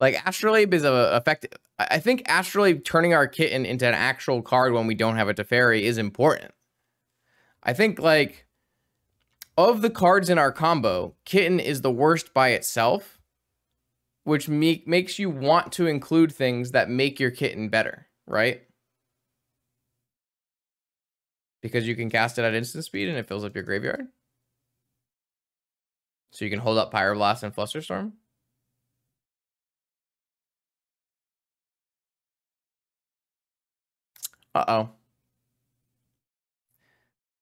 Like Astrolabe is a effective. I think Astrolabe turning our kitten into an actual card when we don't have a Teferi is important. I think like of the cards in our combo, Kitten is the worst by itself, which make, makes you want to include things that make your Kitten better, right? Because you can cast it at instant speed and it fills up your graveyard. So you can hold up Pyroblast and Flusterstorm? Uh-oh.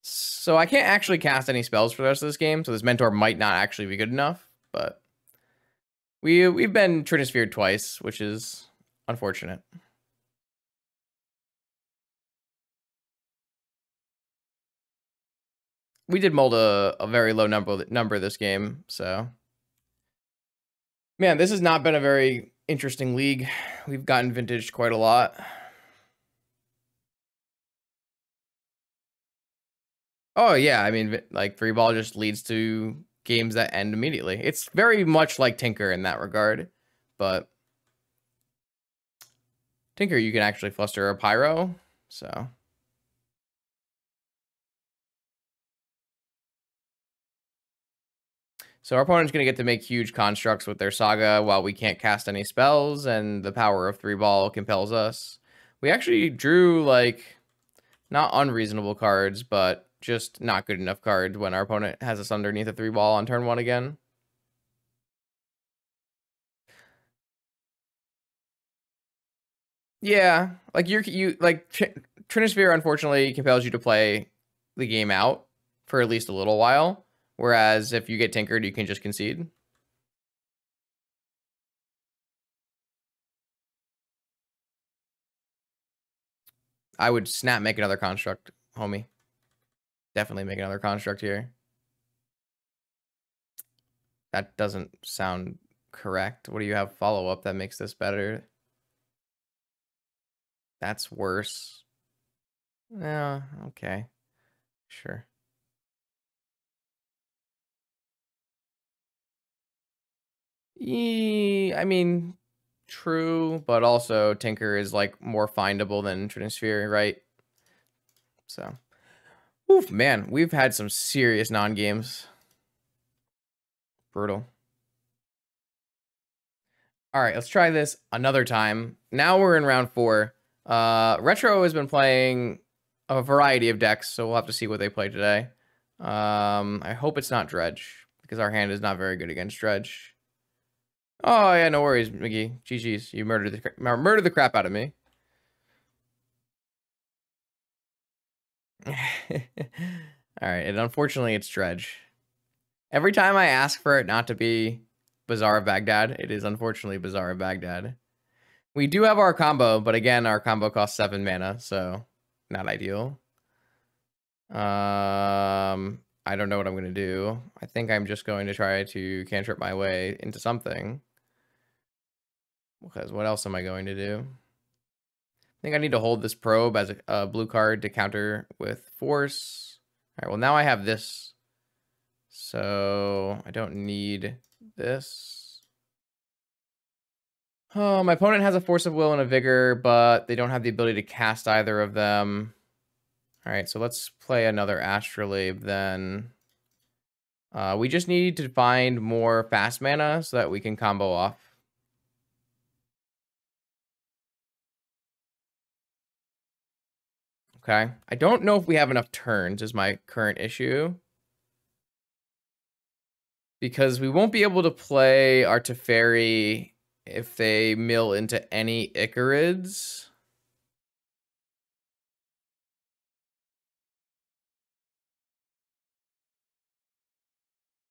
So I can't actually cast any spells for the rest of this game, so this Mentor might not actually be good enough, but we we've been Trinisphere twice, which is unfortunate. We did mold a, a very low number number this game, so man, this has not been a very interesting league. We've gotten vintage quite a lot. Oh yeah, I mean, like three ball just leads to games that end immediately. It's very much like Tinker in that regard, but Tinker you can actually fluster a pyro, so. So our opponent's going to get to make huge constructs with their Saga while we can't cast any spells, and the power of three ball compels us. We actually drew, like, not unreasonable cards, but just not good enough cards when our opponent has us underneath a three ball on turn one again. Yeah, like you're you like Tr Trinisphere unfortunately compels you to play the game out for at least a little while, whereas if you get tinkered, you can just concede. I would snap make another construct, homie. Definitely make another construct here. That doesn't sound correct. What do you have follow up that makes this better? That's worse. Yeah, okay. Sure. I mean, true, but also Tinker is like more findable than Trinisphere, right? So Oof, man, we've had some serious non-games. Brutal. All right, let's try this another time. Now we're in round four. Uh, Retro has been playing a variety of decks, so we'll have to see what they play today. Um, I hope it's not Dredge, because our hand is not very good against Dredge. Oh, yeah, no worries, McGee. GG's. You murdered the, murdered the crap out of me. All right, and unfortunately, it's Dredge. Every time I ask for it not to be Bazaar of Baghdad, it is unfortunately Bazaar of Baghdad. We do have our combo, but again, our combo costs seven mana, so not ideal. Um, I don't know what I'm going to do. I think I'm just going to try to cantrip my way into something. Because what else am I going to do? I think I need to hold this probe as a, a blue card to counter with force. All right, well, now I have this. So I don't need this. Oh, my opponent has a force of will and a vigor, but they don't have the ability to cast either of them. All right, so let's play another Astrolabe then. Uh, we just need to find more fast mana so that we can combo off. Okay. I don't know if we have enough turns is my current issue. Because we won't be able to play our Teferi if they mill into any Ichorids.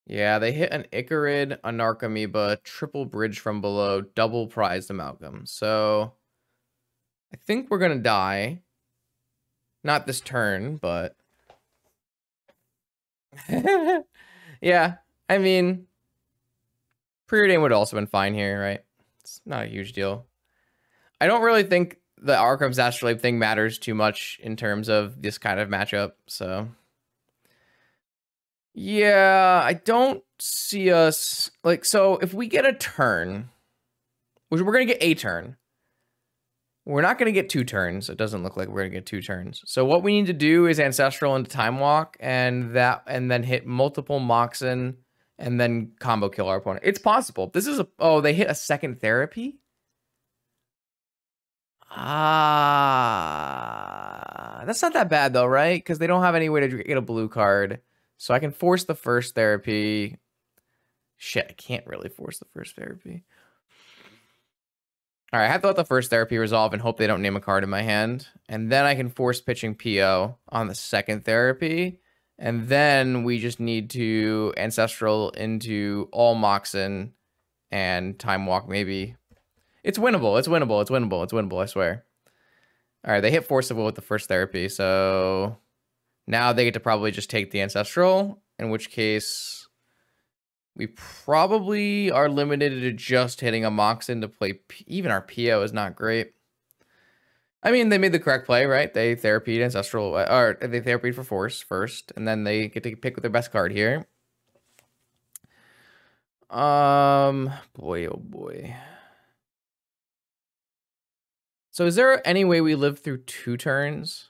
Yeah, they hit an Ichorid, a Narcomoeba, triple bridge from below, double prized amalgam. So I think we're going to die. Not this turn, but... yeah, I mean... Preordain would also been fine here, right? It's not a huge deal. I don't really think the Arcum's Astrolabe thing matters too much in terms of this kind of matchup, so... Yeah, I don't see us... Like, so if we get a turn... Which we're going to get a turn. We're not going to get two turns. It doesn't look like we're going to get two turns. So what we need to do is Ancestral into Time Walk and that, and then hit multiple Moxen and then combo kill our opponent. It's possible. This is a, oh, they hit a second therapy? Ah, that's not that bad though, right? Because they don't have any way to get a blue card. So I can force the first therapy. Shit, I can't really force the first therapy. All right, I have to let the first therapy resolve and hope they don't name a card in my hand. And then I can force pitching PO on the second therapy. And then we just need to Ancestral into all Moxen and Time Walk maybe. It's winnable. It's winnable. It's winnable. It's winnable, I swear. All right, they hit Forcible with the first therapy. So now they get to probably just take the Ancestral, in which case we probably are limited to just hitting a Moxen to play. P Even our PO is not great. I mean, they made the correct play, right? They therapied Ancestral, uh, or they therapied for Force first, and then they get to pick with their best card here. Um, boy, oh boy. So is there any way we live through two turns?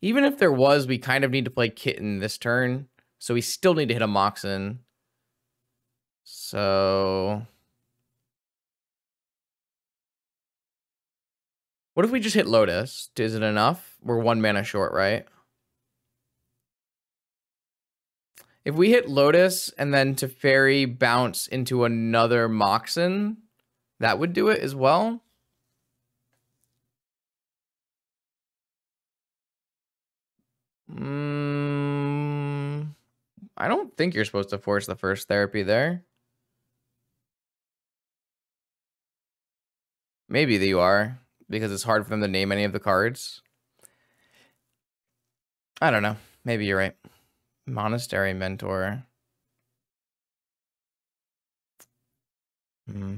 Even if there was, we kind of need to play Kitten this turn. So we still need to hit a Moxen. So what if we just hit Lotus? Is it enough? We're one mana short, right? If we hit Lotus and then to Teferi bounce into another Moxen, that would do it as well. Mm, I don't think you're supposed to force the first therapy there. Maybe that you are, because it's hard for them to name any of the cards. I don't know. Maybe you're right. Monastery Mentor. Hmm.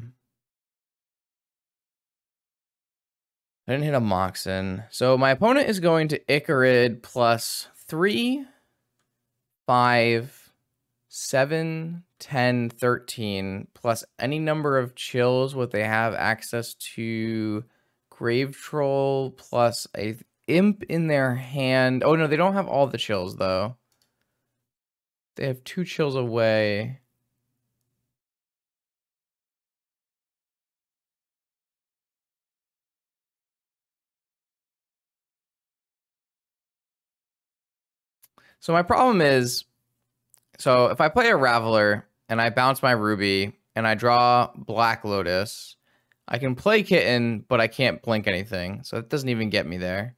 I didn't hit a Moxen. So my opponent is going to Ichorid plus three, five, seven, 10, 13, plus any number of chills what they have access to Grave Troll plus a imp in their hand. Oh no, they don't have all the chills though. They have two chills away. So my problem is, so if I play a Raveler, and I bounce my Ruby and I draw Black Lotus, I can play Kitten, but I can't blink anything. So it doesn't even get me there.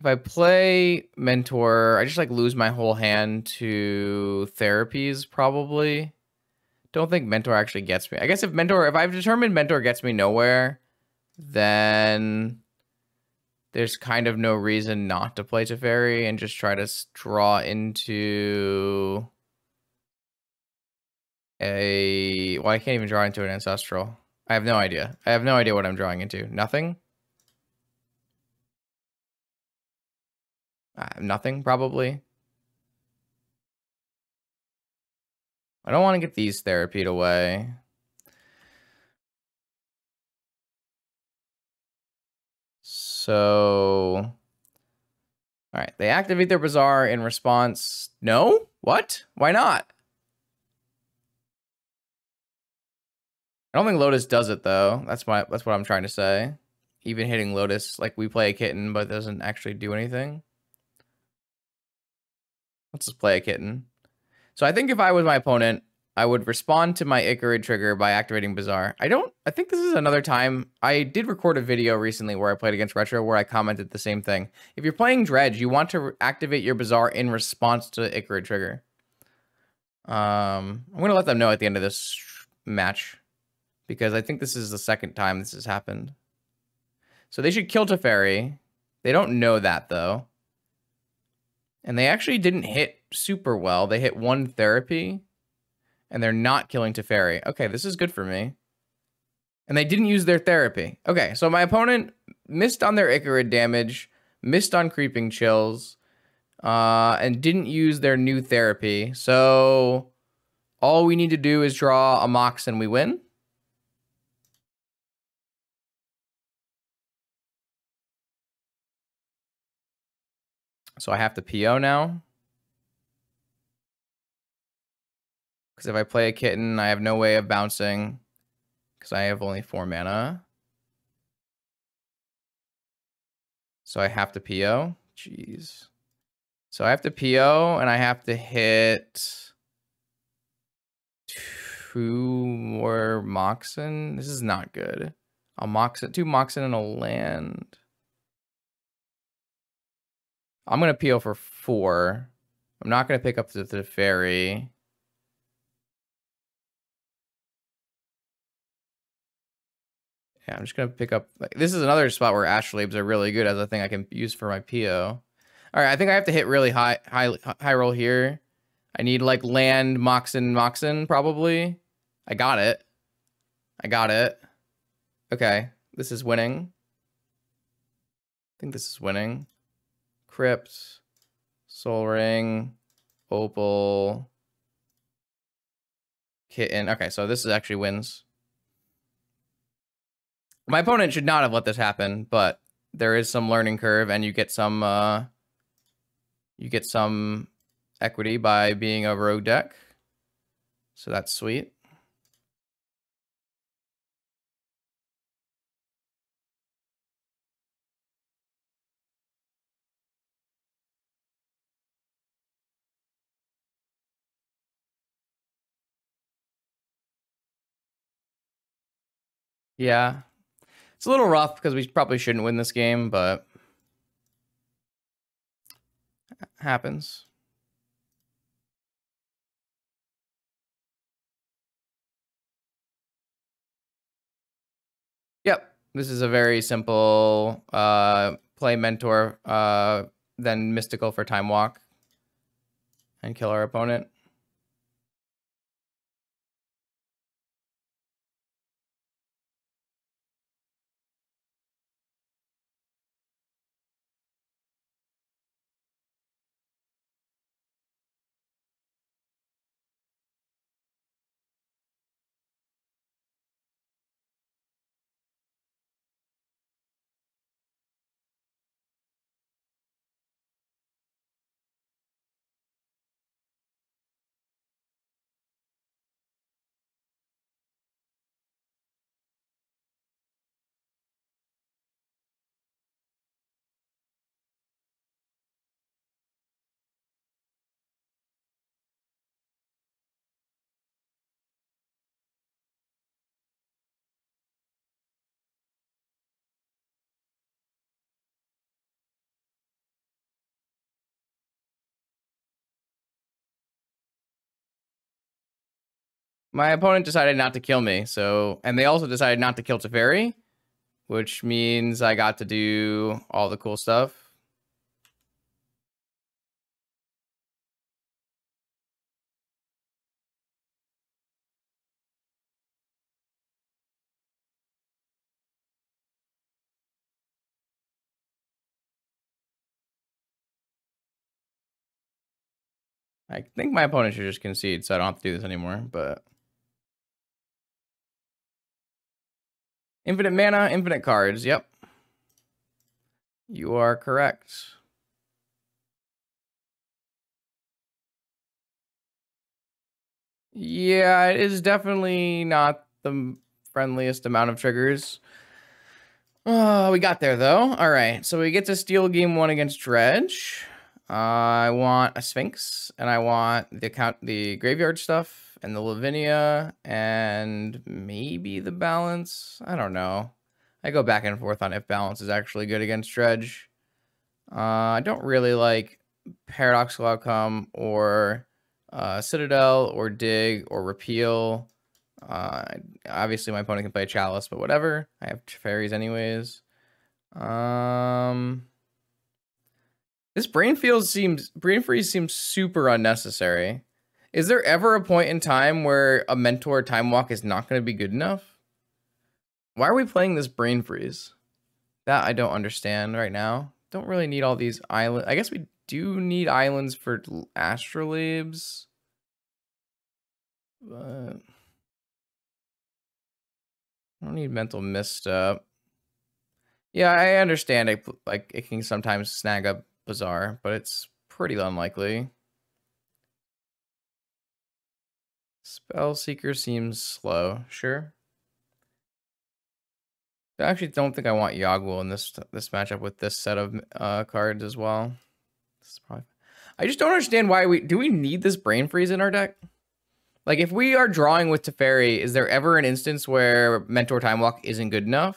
If I play Mentor, I just like lose my whole hand to therapies probably. Don't think Mentor actually gets me. I guess if Mentor, if I've determined Mentor gets me nowhere, then there's kind of no reason not to play Teferi and just try to draw into a... Well, I can't even draw into an Ancestral. I have no idea. I have no idea what I'm drawing into. Nothing? Uh, nothing, probably. I don't want to get these therapied away. So... Alright, they activate their Bazaar in response. No? What? Why not? I don't think Lotus does it though. That's my that's what I'm trying to say. Even hitting Lotus, like we play a kitten, but doesn't actually do anything. Let's just play a kitten. So I think if I was my opponent, I would respond to my Ichorid trigger by activating Bazaar. I don't, I think this is another time. I did record a video recently where I played against Retro where I commented the same thing. If you're playing Dredge, you want to activate your Bazaar in response to Ichorid trigger. Um, I'm to let them know at the end of this match because I think this is the second time this has happened. So they should kill Teferi. They don't know that though. And they actually didn't hit super well. They hit one therapy and they're not killing Teferi. Okay, this is good for me. And they didn't use their therapy. Okay, so my opponent missed on their Ichorid damage, missed on creeping chills, uh, and didn't use their new therapy. So all we need to do is draw a Mox and we win. So I have to PO now. Because if I play a kitten, I have no way of bouncing. Because I have only four mana. So I have to PO. Jeez. So I have to PO and I have to hit two more Moxen. This is not good. A Moxen, two Moxen and a land. I'm gonna peel for four. I'm not gonna pick up the, the ferry. Yeah, I'm just gonna pick up. Like, this is another spot where Astrolabes are really good as a thing I can use for my PO. All right, I think I have to hit really high, high, high roll here. I need like land Moxen, Moxen probably. I got it. I got it. Okay, this is winning. I think this is winning. Crypt, Sol Ring, Opal, Kitten. Okay, so this is actually wins. My opponent should not have let this happen, but there is some learning curve and you get some uh you get some equity by being a rogue deck. So that's sweet. Yeah. It's a little rough because we probably shouldn't win this game, but happens. Yep. This is a very simple uh, play mentor, uh, then mystical for time walk and kill our opponent. My opponent decided not to kill me, so and they also decided not to kill Teferi, which means I got to do all the cool stuff. I think my opponent should just concede so I don't have to do this anymore, but Infinite mana, infinite cards. Yep. You are correct. Yeah, it is definitely not the friendliest amount of triggers. Oh, we got there though. All right, so we get to steal game one against Dredge. Uh, I want a Sphinx, and I want the account, the graveyard stuff and the Lavinia and maybe the balance. I don't know. I go back and forth on if balance is actually good against Dredge. Uh, I don't really like Paradoxical Outcome or uh, Citadel or Dig or Repeal. Uh, obviously, my opponent can play Chalice, but whatever. I have fairies anyways. Um, this brain feels seems brain freeze seems super unnecessary. Is there ever a point in time where a mentor time walk is not going to be good enough? Why are we playing this brain freeze? That I don't understand right now. Don't really need all these islands. I guess we do need islands for astrolabes. But I don't need mental misstep. Yeah, I understand it like it can sometimes snag a bazaar, but it's pretty unlikely. Spell Seeker seems slow. Sure. I actually don't think I want Yawgmoth in this this matchup with this set of uh, cards as well. Probably... I just don't understand why we do we need this brain freeze in our deck. Like if we are drawing with Teferi, is there ever an instance where Mentor Time Walk isn't good enough?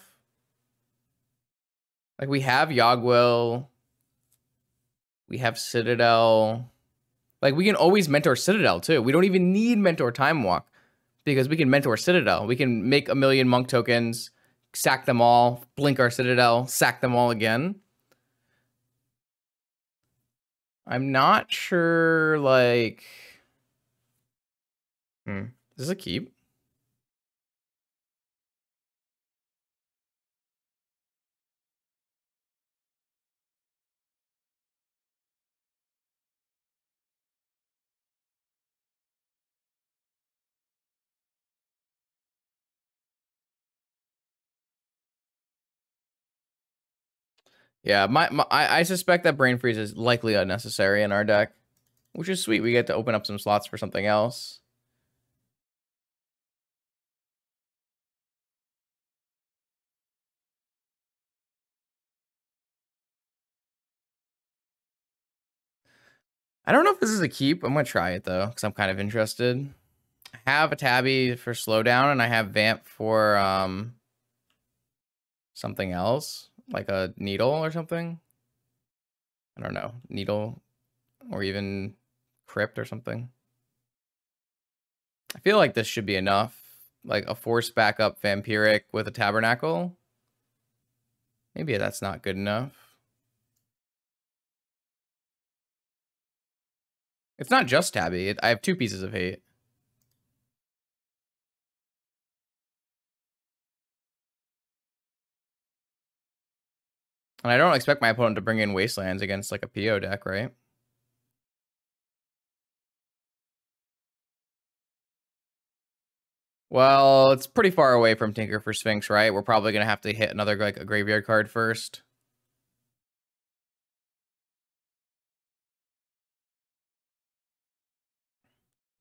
Like we have Yogg-Will, we have Citadel. Like we can always mentor Citadel too. We don't even need Mentor Time Walk because we can mentor Citadel. We can make a million monk tokens, sack them all, blink our Citadel, sack them all again. I'm not sure, like... Hmm. Is this a keep? Yeah, my, my I, suspect that brain freeze is likely unnecessary in our deck, which is sweet. We get to open up some slots for something else. I don't know if this is a keep. I'm gonna try it though, because I'm kind of interested. I have a tabby for slowdown, and I have vamp for um something else like a needle or something. I don't know, needle or even crypt or something. I feel like this should be enough. Like a force backup vampiric with a tabernacle. Maybe that's not good enough. It's not just Tabby. I have two pieces of hate. And I don't expect my opponent to bring in Wastelands against like a PO deck, right? Well, it's pretty far away from Tinker for Sphinx, right? We're probably going to have to hit another like a graveyard card first.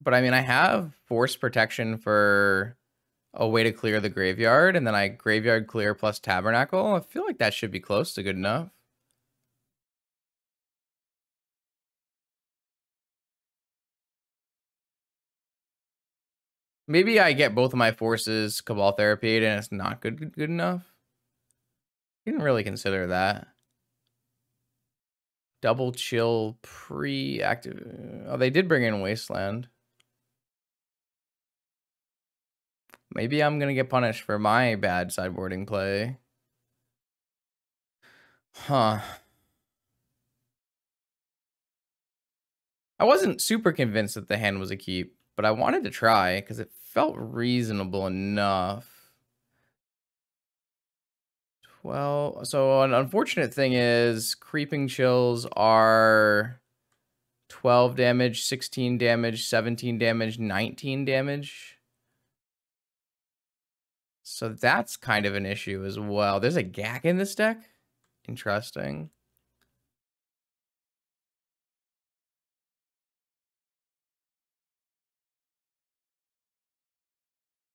But I mean, I have force protection for a way to clear the graveyard, and then I graveyard clear plus tabernacle. I feel like that should be close to good enough. Maybe I get both of my forces Cabal Therapy and it's not good good enough. Didn't really consider that. Double chill pre-active. Oh, they did bring in Wasteland. Maybe I'm gonna get punished for my bad sideboarding play. Huh. I wasn't super convinced that the hand was a keep, but I wanted to try because it felt reasonable enough. Well, so an unfortunate thing is creeping chills are 12 damage, 16 damage, 17 damage, 19 damage. So that's kind of an issue as well. There's a GAC in this deck? Interesting.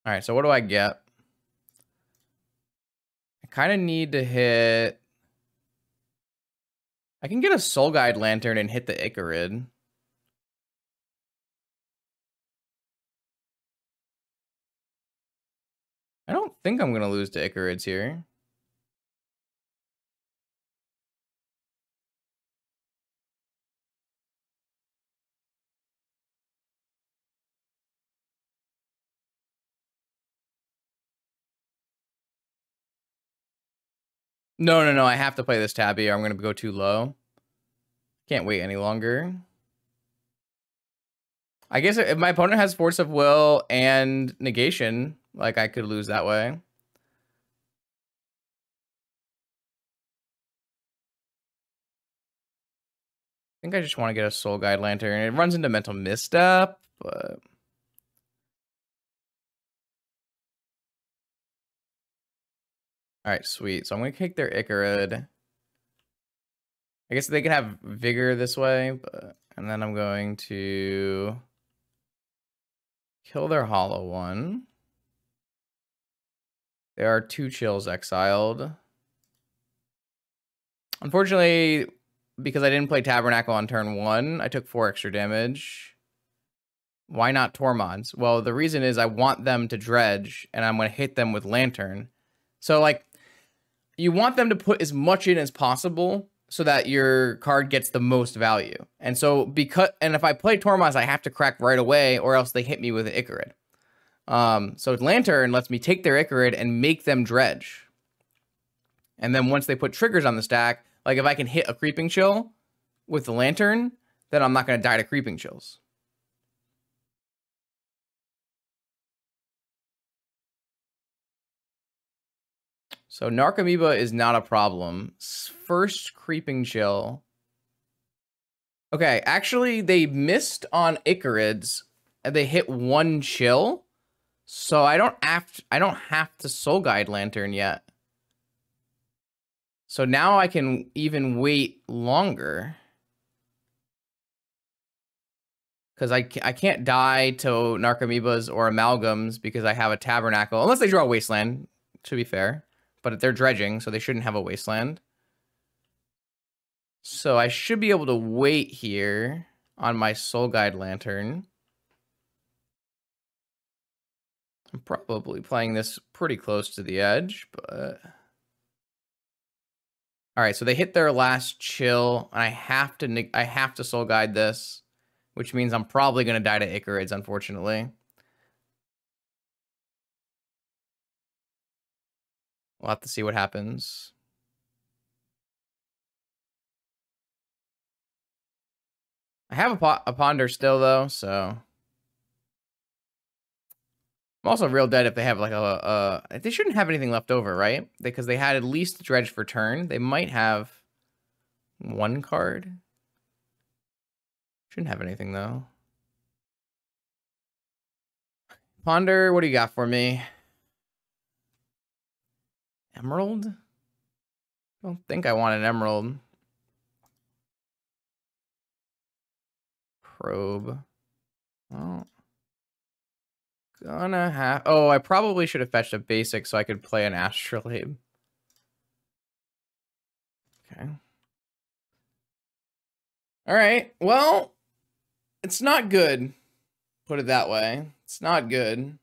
All right, so what do I get? I kind of need to hit... I can get a Soul Guide Lantern and hit the Ichorid. Think I'm going to lose to Ichorids here. No, no, no. I have to play this tabby or I'm going to go too low. Can't wait any longer. I guess if my opponent has Force of Will and Negation, like I could lose that way. I think I just want to get a Soul Guide Lantern. It runs into Mental Misstep, but... Alright, sweet. So I'm going to kick their Ichorid. I guess they can have Vigor this way, but... And then I'm going to... Kill their Hollow One. There are two chills exiled. Unfortunately, because I didn't play Tabernacle on turn one, I took four extra damage. Why not Tormod's? Well, the reason is I want them to dredge and I'm going to hit them with Lantern. So, like, you want them to put as much in as possible so that your card gets the most value. And so, because, and if I play Tormod's, I have to crack right away or else they hit me with an Ichorid. Um, so Lantern lets me take their Ichorid and make them dredge. And then once they put triggers on the stack, like if I can hit a Creeping Chill with the Lantern, then I'm not going to die to Creeping Chills. So Narcomoeba is not a problem. First Creeping Chill. Okay, actually they missed on Ichorids and uh, they hit one chill. So I don't have to, I don't have to Soul Guide Lantern yet. So now I can even wait longer. Because I, I can't die to Narcomoebas or Amalgams because I have a Tabernacle. Unless they draw Wasteland, to be fair. But they're dredging, so they shouldn't have a Wasteland. So I should be able to wait here on my Soul Guide Lantern. I'm probably playing this pretty close to the edge, but... All right, so they hit their last chill, and I have to I have to soul guide this, which means I'm probably gonna die to Ichorids, unfortunately. We'll have to see what happens. I have a, po a ponder still though, so I'm also real dead if they have like a, a they shouldn't have anything left over, right? Because they, had at least dredge for turn. They might have one card. Shouldn't have anything though. Ponder, what do you got for me? Emerald? I don't think I want an emerald. Probe. Oh. Gonna have... Oh, I probably should have fetched a basic so I could play an Astrolabe. Okay. All right. Well, it's not good. Put it that way. It's not good.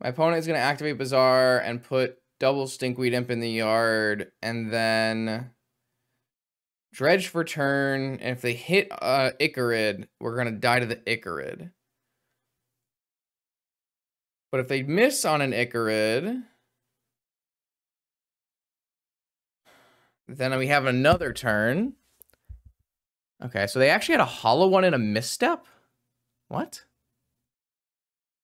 My opponent is going to activate Bazaar and put double Stinkweed Imp in the yard, and then Dredge for turn. And if they hit uh, Ichorid, we're going to die to the Ichorid. But if they miss on an Ichorid, then we have another turn. Okay, so they actually had a hollow one and a misstep? What?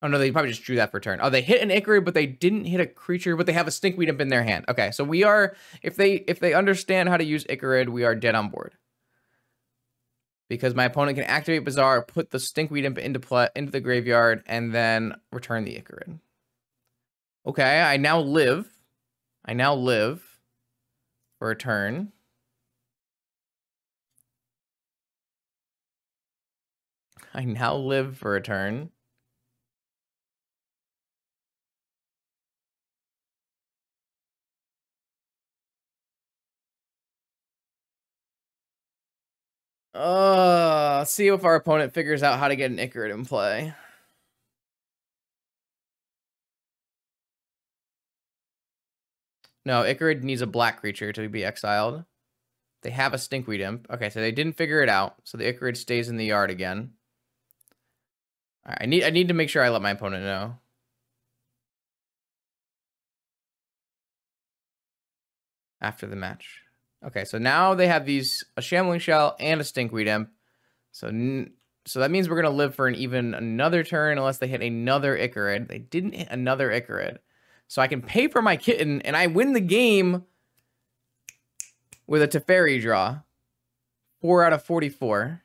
Oh no, they probably just drew that for turn. Oh, they hit an Ichorid, but they didn't hit a creature, but they have a Stinkweed Imp in their hand. Okay, so we are, if they if they understand how to use Ichorid, we are dead on board because my opponent can activate Bazaar, put the Stinkweed Imp into into the graveyard, and then return the Ichorid. Okay, I now live. I now live for a turn. I now live for a turn. Uh, see if our opponent figures out how to get an Ichorid in play. No, Ichorid needs a black creature to be exiled. They have a Stinkweed Imp. Okay, so they didn't figure it out. So the Ichorid stays in the yard again. Right, I need I need to make sure I let my opponent know. After the match. Okay, so now they have these a shambling shell and a stinkweed imp. So so that means we're gonna live for an even another turn unless they hit another Ichorid. They didn't hit another Ichorid. So I can pay for my kitten and I win the game with a Teferi draw. Four out of 44.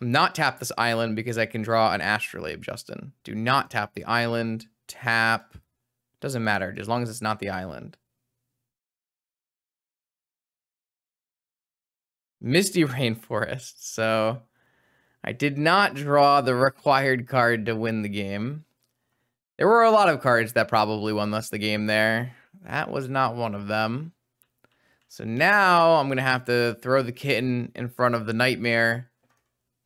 Not tap this island because I can draw an Astrolabe, Justin. Do not tap the island. Tap doesn't matter, as long as it's not the island. Misty Rainforest. So I did not draw the required card to win the game. There were a lot of cards that probably won us the game there. That was not one of them. So now I'm going to have to throw the kitten in front of the nightmare.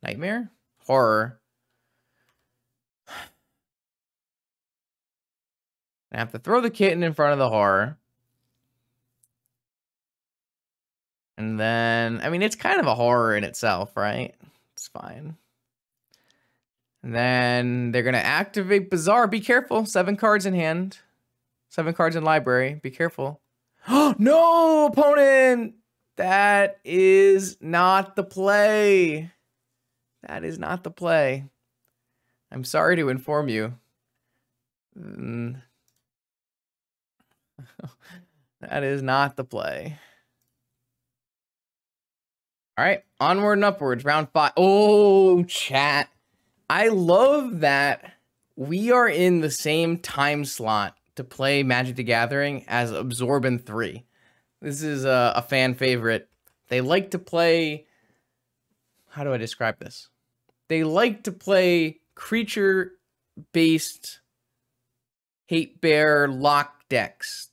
Nightmare? Horror. I have to throw the kitten in front of the horror. And then, I mean, it's kind of a horror in itself, right? It's fine. And then they're going to activate Bazaar. Be careful. Seven cards in hand. Seven cards in library. Be careful. Oh, no, opponent! That is not the play. That is not the play. I'm sorry to inform you. Mm. that is not the play. All right, onward and upwards, round five. Oh, chat. I love that we are in the same time slot to play Magic the Gathering as Absorbent 3. This is a, a fan favorite. They like to play. How do I describe this? They like to play creature based hate bear lock decks.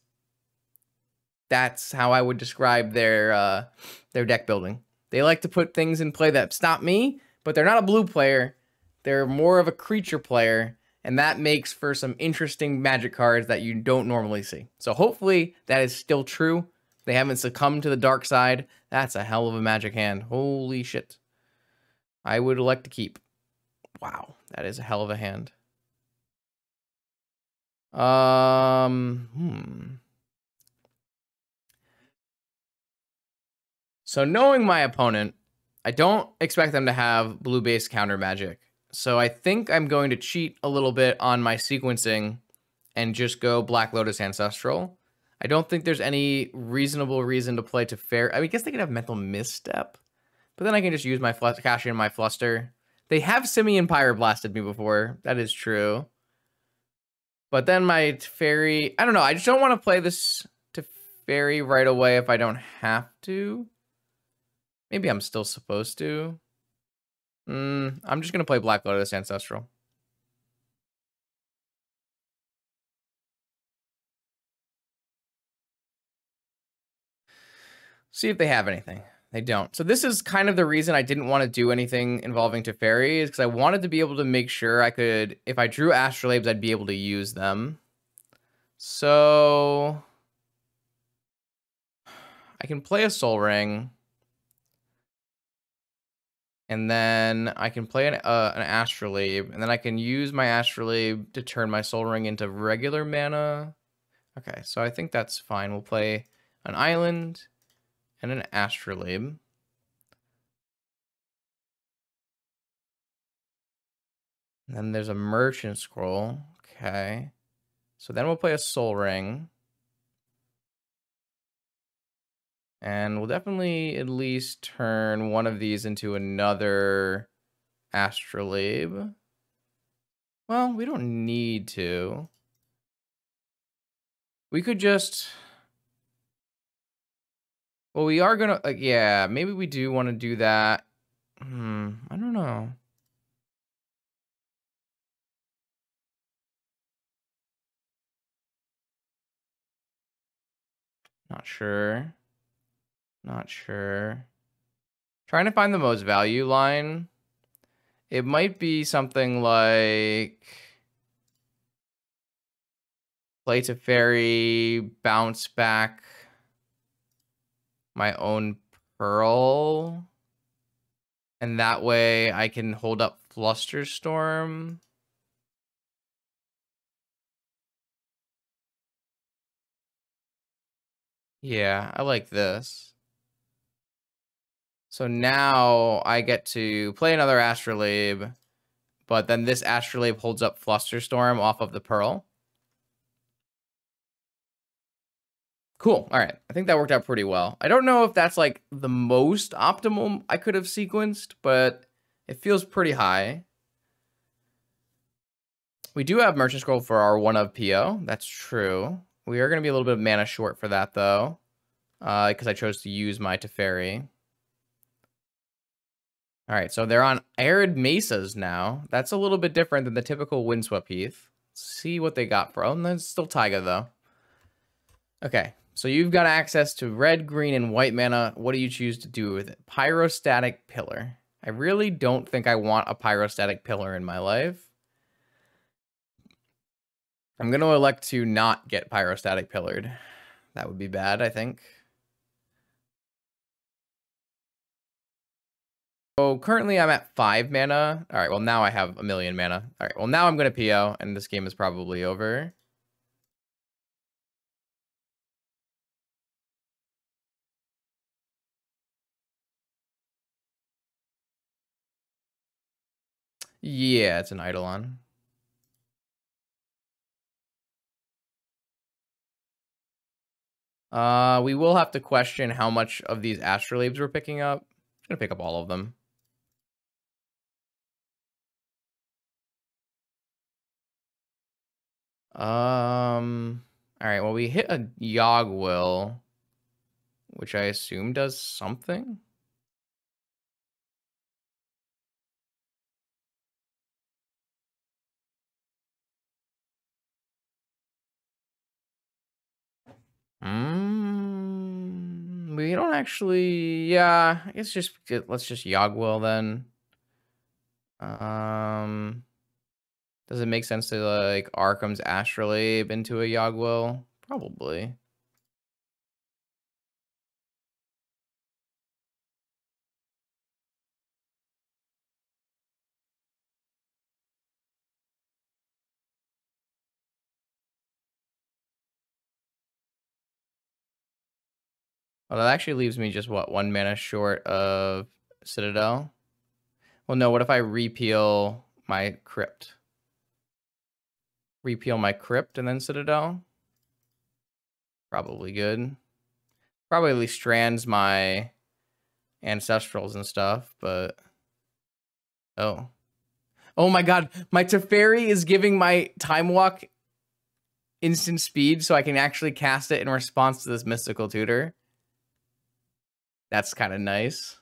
That's how I would describe their uh, their deck building. They like to put things in play that stop me, but they're not a blue player. They're more of a creature player, and that makes for some interesting magic cards that you don't normally see. So hopefully that is still true. They haven't succumbed to the dark side. That's a hell of a magic hand. Holy shit. I would elect to keep. Wow, that is a hell of a hand. Um, hmm. So knowing my opponent, I don't expect them to have blue-based counter magic. So I think I'm going to cheat a little bit on my sequencing and just go Black Lotus Ancestral. I don't think there's any reasonable reason to play Teferi. I mean, I guess they could have Mental Misstep, but then I can just use my cash in my Fluster. They have Simian Pyroblasted me before. That is true. But then my Teferi, I don't know. I just don't want to play this Teferi right away if I don't have to. Maybe I'm still supposed to. Mm, I'm just going to play Black Lotus Ancestral. See if they have anything. They don't. So this is kind of the reason I didn't want to do anything involving Teferi is because I wanted to be able to make sure I could, if I drew Astrolabes, I'd be able to use them. So I can play a sol Ring. And then I can play an, uh, an Astrolabe, and then I can use my Astrolabe to turn my sol Ring into regular mana. Okay, so I think that's fine. We'll play an Island and an Astrolabe. And then there's a Merchant Scroll. Okay. So then we'll play a sol Ring. And we'll definitely at least turn one of these into another astrolabe. Well, we don't need to. We could just... Well, we are gonna... Like, yeah, maybe we do want to do that. Hmm, I don't know. Not sure. Not sure. Trying to find the most value line. It might be something like play Teferi, bounce back my own pearl. And that way I can hold up Flusterstorm. Yeah, I like this. So now I get to play another Astrolabe, but then this Astrolabe holds up Flusterstorm off of the Pearl. Cool. All right. I think that worked out pretty well. I don't know if that's like the most optimal I could have sequenced, but it feels pretty high. We do have Merchant Scroll for our one of PO. That's true. We are going to be a little bit of mana short for that, though, because uh, I chose to use my Teferi. All right, so they're on arid mesas now. That's a little bit different than the typical windswept heath. Let's see what they got for. Oh, that's still Taiga though. Okay, So you've got access to red, green, and white mana. What do you choose to do with it? Pyrostatic Pillar. I really don't think I want a Pyrostatic Pillar in my life. I'm going to elect to not get Pyrostatic Pillared. That would be bad, I think. So currently I'm at five mana. All right, well now I have a million mana. All right, well now I'm going to PO and this game is probably over. Yeah, it's an Eidolon. Uh, we will have to question how much of these astrolabes we're picking up. I'm gonna pick up all of them. Um, all right, well, we hit a Yogg-Will, which I assume does something. Mm, we don't actually. Yeah, I guess just let's just Yogg-Will then. Um, does it make sense to like Arcum's Astrolabe into a Yogg-Will? Probably. Well, that actually leaves me just, what, one mana short of Citadel? Well, no, what if I repeal my Crypt? Repeal my Crypt and then Citadel? Probably good. Probably strands my Ancestrals and stuff, but... Oh. Oh my god, my Teferi is giving my Time Walk instant speed so I can actually cast it in response to this Mystical Tutor. That's kind of nice.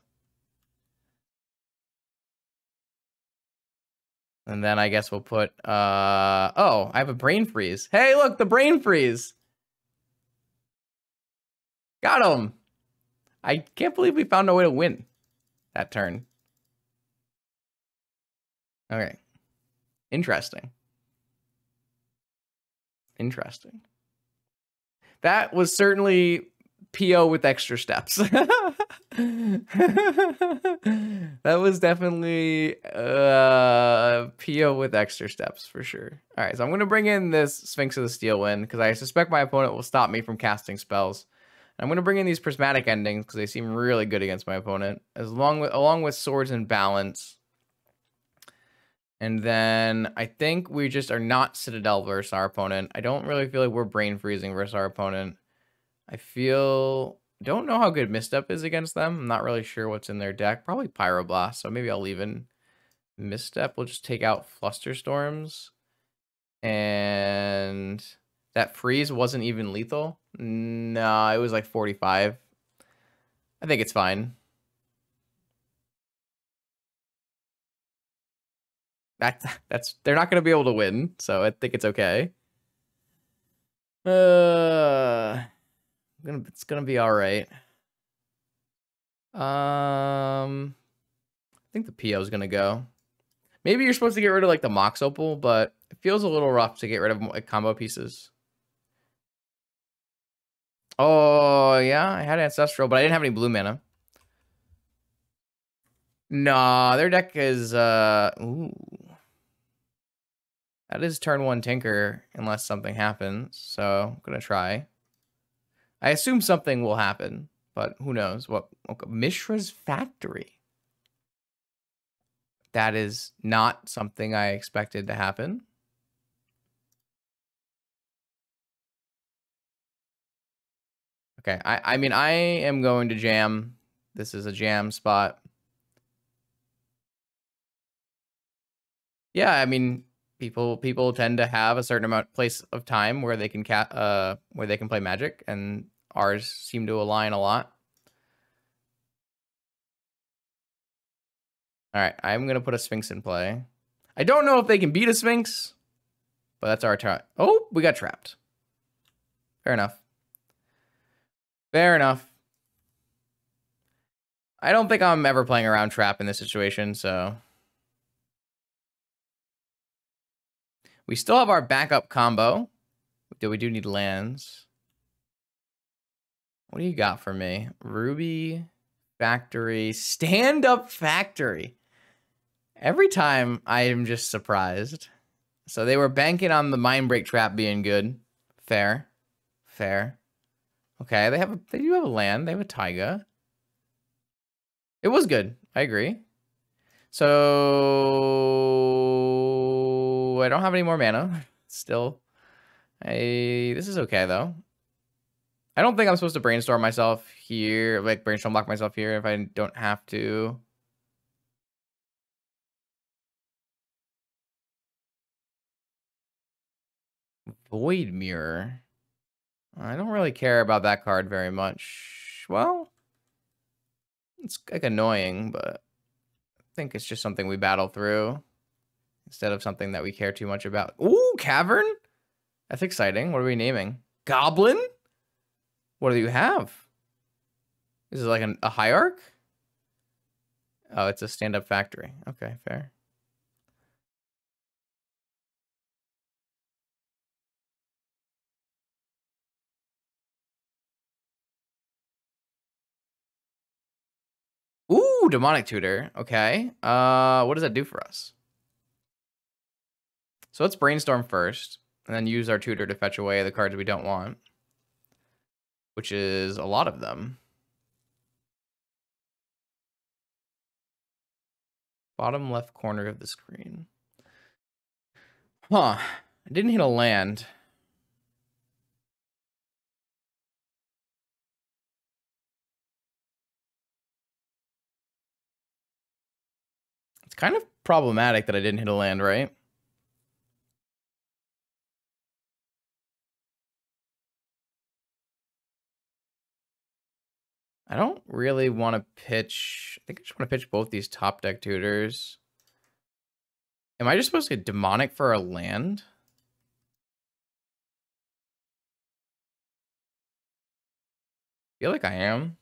And then I guess we'll put, uh, oh, I have a brain freeze. Hey, look, the brain freeze. Got him. I can't believe we found a way to win that turn. Okay. Interesting. Interesting. That was certainly PO with extra steps. that was definitely uh, PO with extra steps for sure. All right, so I'm going to bring in this Sphinx of the Steel Wind because I suspect my opponent will stop me from casting spells. I'm going to bring in these prismatic endings because they seem really good against my opponent, as long with along with swords and balance. And then I think we just are not Citadel versus our opponent. I don't really feel like we're brain freezing versus our opponent. I feel don't know how good Misstep is against them. I'm not really sure what's in their deck. Probably Pyroblast, so maybe I'll leave in Misstep. We'll just take out Flusterstorms. And that freeze wasn't even lethal. No, it was like 45. I think it's fine. That, that's they're not going to be able to win, so I think it's okay. Uh gonna it's gonna be all right. Um, I think the PO is gonna go. Maybe you're supposed to get rid of like the Mox Opal, but it feels a little rough to get rid of like combo pieces. Oh yeah, I had Ancestral, but I didn't have any blue mana. Nah, their deck is uh ooh. That is turn one Tinker unless something happens. So I'm gonna try. I assume something will happen, but who knows? What okay. Mishra's factory? That is not something I expected to happen. Okay, I I mean I am going to jam. This is a jam spot. Yeah, I mean people people tend to have a certain amount place of time where they can cat uh where they can play magic and ours seem to align a lot all right i'm gonna put a sphinx in play i don't know if they can beat a sphinx but that's our turn oh we got trapped fair enough Fair enough. I don't think I'm ever playing around trap in this situation, so. We still have our backup combo. Do we do need lands? What do you got for me? Ruby, Factory, Stand Up Factory. Every time I am just surprised. So they were banking on the Mindbreak Trap being good. Fair. Fair. Okay, they have a, they do have a land. They have a Taiga. It was good. I agree. So I don't have any more mana. Still. I this is okay though. I don't think I'm supposed to brainstorm myself here, like brainstorm block myself here if I don't have to. Void Mirror. I don't really care about that card very much. Well, it's like annoying, but I think it's just something we battle through instead of something that we care too much about. Ooh, Cavern? That's exciting. What are we naming? Goblin? What do you have? Is it like an, a hierarch? Oh, it's a stand-up factory. Okay, fair. Ooh, demonic tutor. Okay. Uh, what does that do for us? So let's brainstorm first, and then use our tutor to fetch away the cards we don't want, which is a lot of them. Bottom left corner of the screen. Huh. I didn't hit a land. It's kind of problematic that I didn't hit a land, right? I don't really want to pitch. I think I just want to pitch both these top deck tutors. Am I just supposed to get demonic for a land? I feel like I am.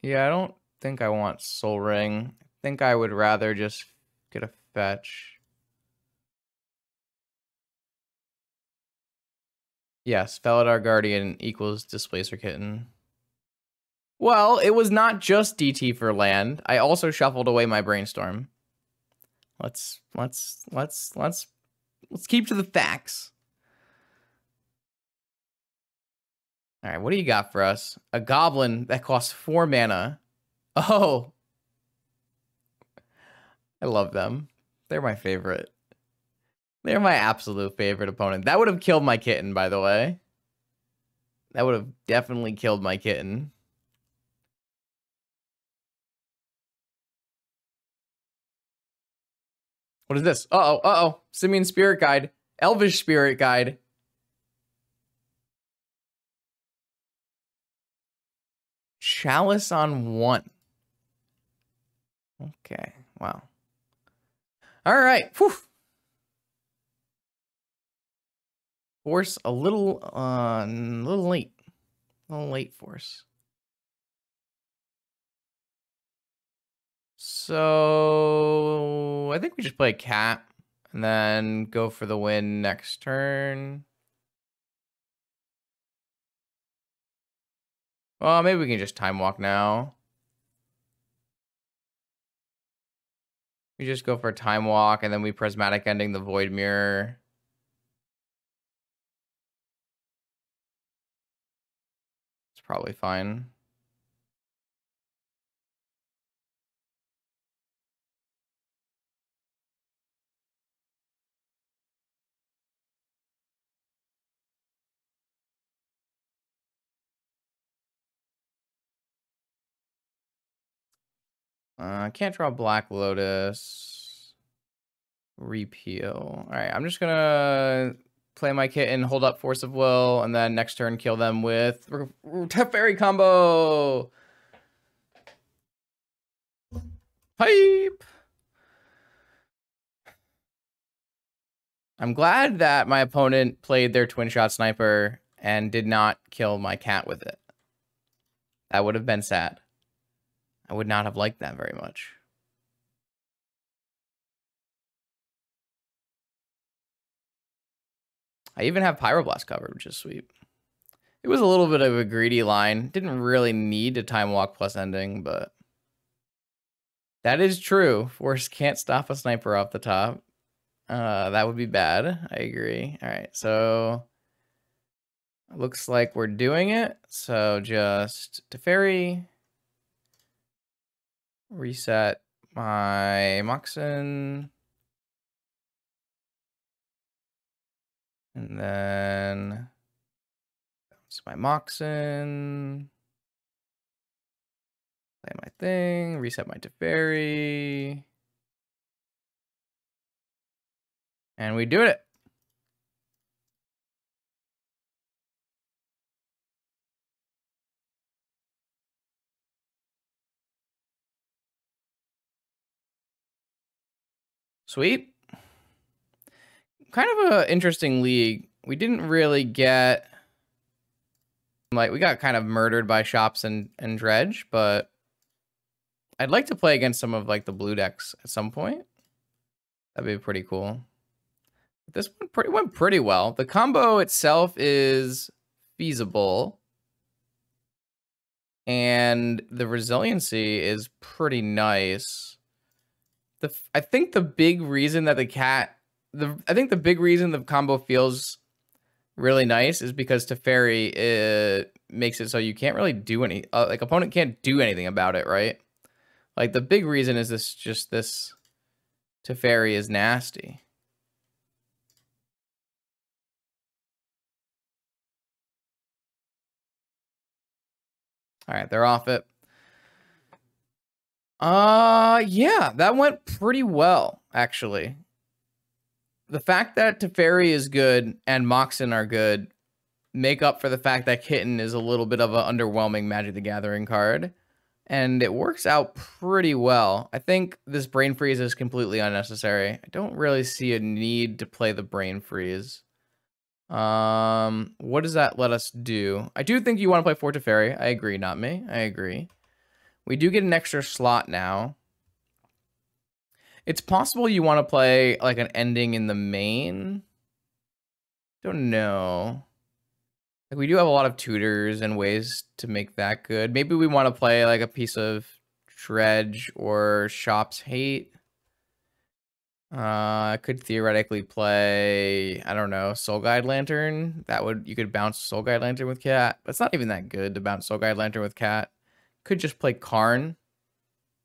Yeah, I don't think I want Sol Ring. I think I would rather just get a fetch. Yes, Felidar Guardian equals Displacer Kitten. Well, it was not just DT for land. I also shuffled away my brainstorm. Let's let's let's let's let's keep to the facts. All right, what do you got for us? A goblin that costs four mana. Oh. I love them. They're my favorite. They're my absolute favorite opponent. That would have killed my kitten, by the way. That would have definitely killed my kitten. What is this? Uh-oh, uh-oh. Simian Spirit Guide. Elvish Spirit Guide. Chalice on one. Okay. Wow. All right. Whew. Force a little, uh, a little late. A little late force. So I think we just play cat and then go for the win next turn. Well, maybe we can just time walk now. We just go for a time walk and then we prismatic ending the void mirror. Probably fine. I uh, can't draw Black Lotus. Repeal. All right, I'm just gonna play my kitten, hold up Force of Will, and then next turn kill them with Teferi combo. Pipe. I'm glad that my opponent played their Twinshot Sniper and did not kill my cat with it. That would have been sad. I would not have liked that very much. I even have Pyroblast covered, which is sweet. It was a little bit of a greedy line. Didn't really need a time walk plus ending, but that is true. Force can't stop a sniper off the top. Uh, that would be bad. I agree. All right, so looks like we're doing it. So just Teferi, reset my Moxen. And then um, bounce my Moxen. Play my thing, reset my Teferi. And we do it. Sweet kind of a interesting league. We didn't really get like we got kind of murdered by shops and and dredge, but I'd like to play against some of like the blue decks at some point. That'd be pretty cool. This one pretty went pretty well. The combo itself is feasible. And the resiliency is pretty nice. The I think the big reason that the cat the I think the big reason the combo feels really nice is because Teferi it makes it so you can't really do any uh, like opponent can't do anything about it, right? Like the big reason is this just this Teferi is nasty. All right, they're off it. Uh yeah, that went pretty well actually the fact that Teferi is good and Moxen are good make up for the fact that Kitten is a little bit of an underwhelming Magic the Gathering card. And it works out pretty well. I think this Brain Freeze is completely unnecessary. I don't really see a need to play the Brain Freeze. Um, what does that let us do? I do think you want to play for Teferi. I agree, not me. I agree. We do get an extra slot now. It's possible you want to play like an ending in the main. Don't know. Like we do have a lot of tutors and ways to make that good. Maybe we want to play like a piece of Dredge or Shop's Hate. Uh, I could theoretically play, I don't know, Soul Guide Lantern. That would, you could bounce Soul Guide Lantern with Cat. That's not even that good to bounce Soul Guide Lantern with Cat. Could just play Karn.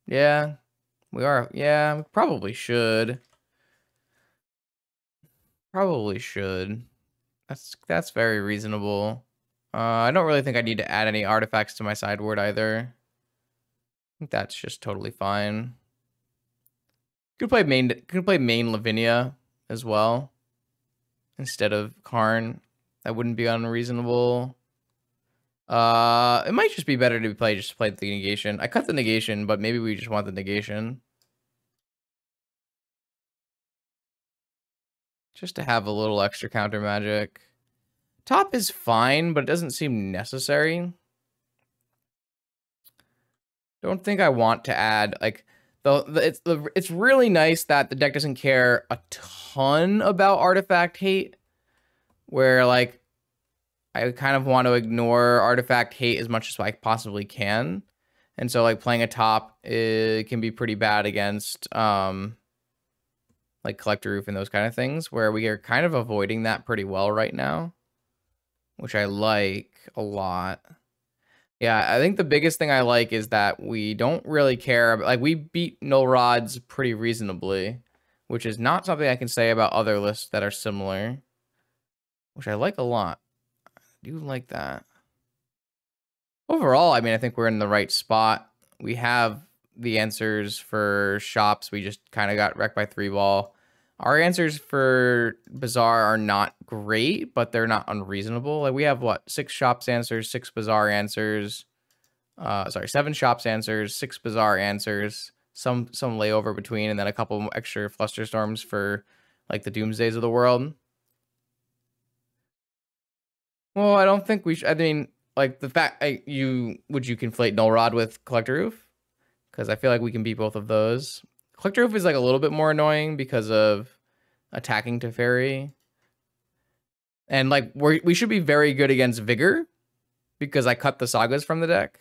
Yeah, we are, yeah, probably should. Probably should. That's that's very reasonable. Uh, I don't really think I need to add any artifacts to my sideboard either. I think that's just totally fine. Could play main could play main Lavinia as well instead of Karn. That wouldn't be unreasonable. Uh, it might just be better to play just play the negation. I cut the negation, but maybe we just want the negation. Just to have a little extra counter magic. Top is fine, but it doesn't seem necessary. Don't think I want to add like the, the it's the it's really nice that the deck doesn't care a ton about artifact hate where like I kind of want to ignore artifact hate as much as I possibly can. And so like playing a top it can be pretty bad against um like Collector Ouphe and those kind of things where we are kind of avoiding that pretty well right now, which I like a lot. Yeah, I think the biggest thing I like is that we don't really care. Like we beat null rods pretty reasonably, which is not something I can say about other lists that are similar, which I like a lot do like that. Overall, I mean, I think we're in the right spot. We have the answers for shops. We just kind of got wrecked by three ball. Our answers for Bazaar are not great, but they're not unreasonable. Like we have what six shops answers, six Bazaar answers. Uh, sorry, seven shops answers, six Bazaar answers, some some layover between, and then a couple extra Flusterstorms for like the Doomsdays of the world. Well, I don't think we should. I mean, like the fact I, you would you conflate Null Rod with Collector Ouphe? Because I feel like we can beat both of those. Collector Ouphe is like a little bit more annoying because of attacking Teferi. And like we we should be very good against Vigor because I cut the sagas from the deck.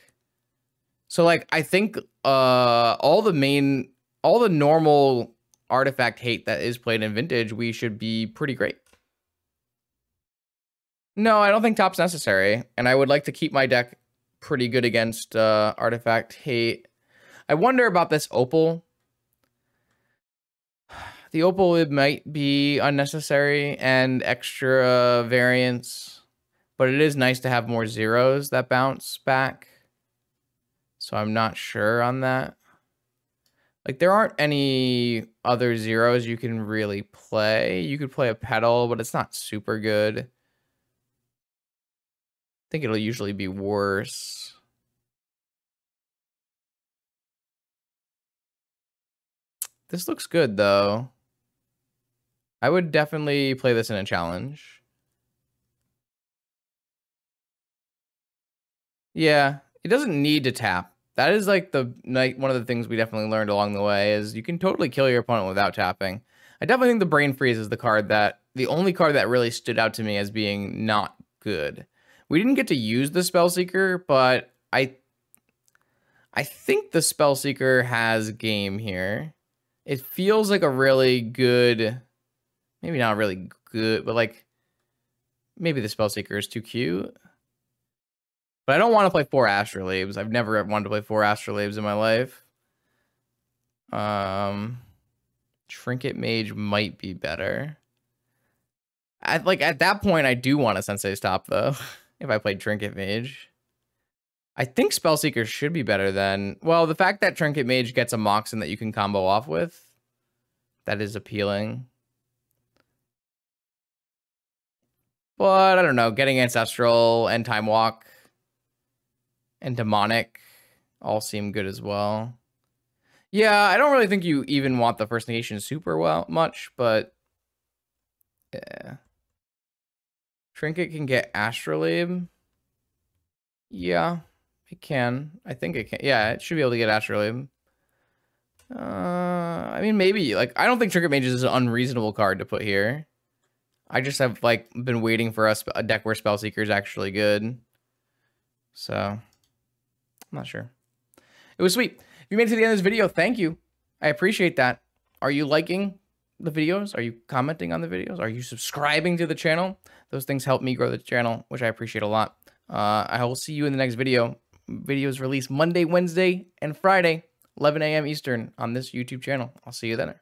So like I think uh all the main all the normal artifact hate that is played in vintage, we should be pretty great. No, I don't think top's necessary, and I would like to keep my deck pretty good against uh, artifact hate. I wonder about this opal. The opal it might be unnecessary and extra variance, but it is nice to have more zeros that bounce back. So I'm not sure on that. Like there aren't any other zeros you can really play. You could play a petal, but it's not super good. I think it'll usually be worse. This looks good though. I would definitely play this in a challenge. Yeah, it doesn't need to tap. That is like the like one of the things we definitely learned along the way is you can totally kill your opponent without tapping. I definitely think the brain freeze is the card that the only card that really stood out to me as being not good. We didn't get to use the spell seeker, but I I think the spell seeker has game here. It feels like a really good maybe not really good, but like maybe the spell seeker is too cute. But I don't want to play four Astrolabes. I've never wanted to play four Astrolabes in my life. Um, Trinket Mage might be better. At like at that point, I do want a Sensei's Top though. if I played Trinket Mage, I think Spellseeker should be better than. Well, the fact that Trinket Mage gets a Moxen that you can combo off with, that is appealing. But I don't know, getting Ancestral and Time Walk and demonic all seem good as well. Yeah, I don't really think you even want the First Negation super well much, but yeah. Trinket can get Astrolabe. Yeah, it can. I think it can. Yeah, it should be able to get Astrolabe. Uh, I mean, maybe. Like, I don't think Trinket Mages is an unreasonable card to put here. I just have, like, been waiting for us a deck where Spellseeker is actually good. So... I'm not sure. It was sweet. If you made it to the end of this video, thank you. I appreciate that. Are you liking the videos? Are you commenting on the videos? Are you subscribing to the channel? Those things help me grow the channel, which I appreciate a lot. Uh, I will see you in the next video. Videos released Monday, Wednesday, and Friday, 11 a.m. Eastern on this YouTube channel. I'll see you then.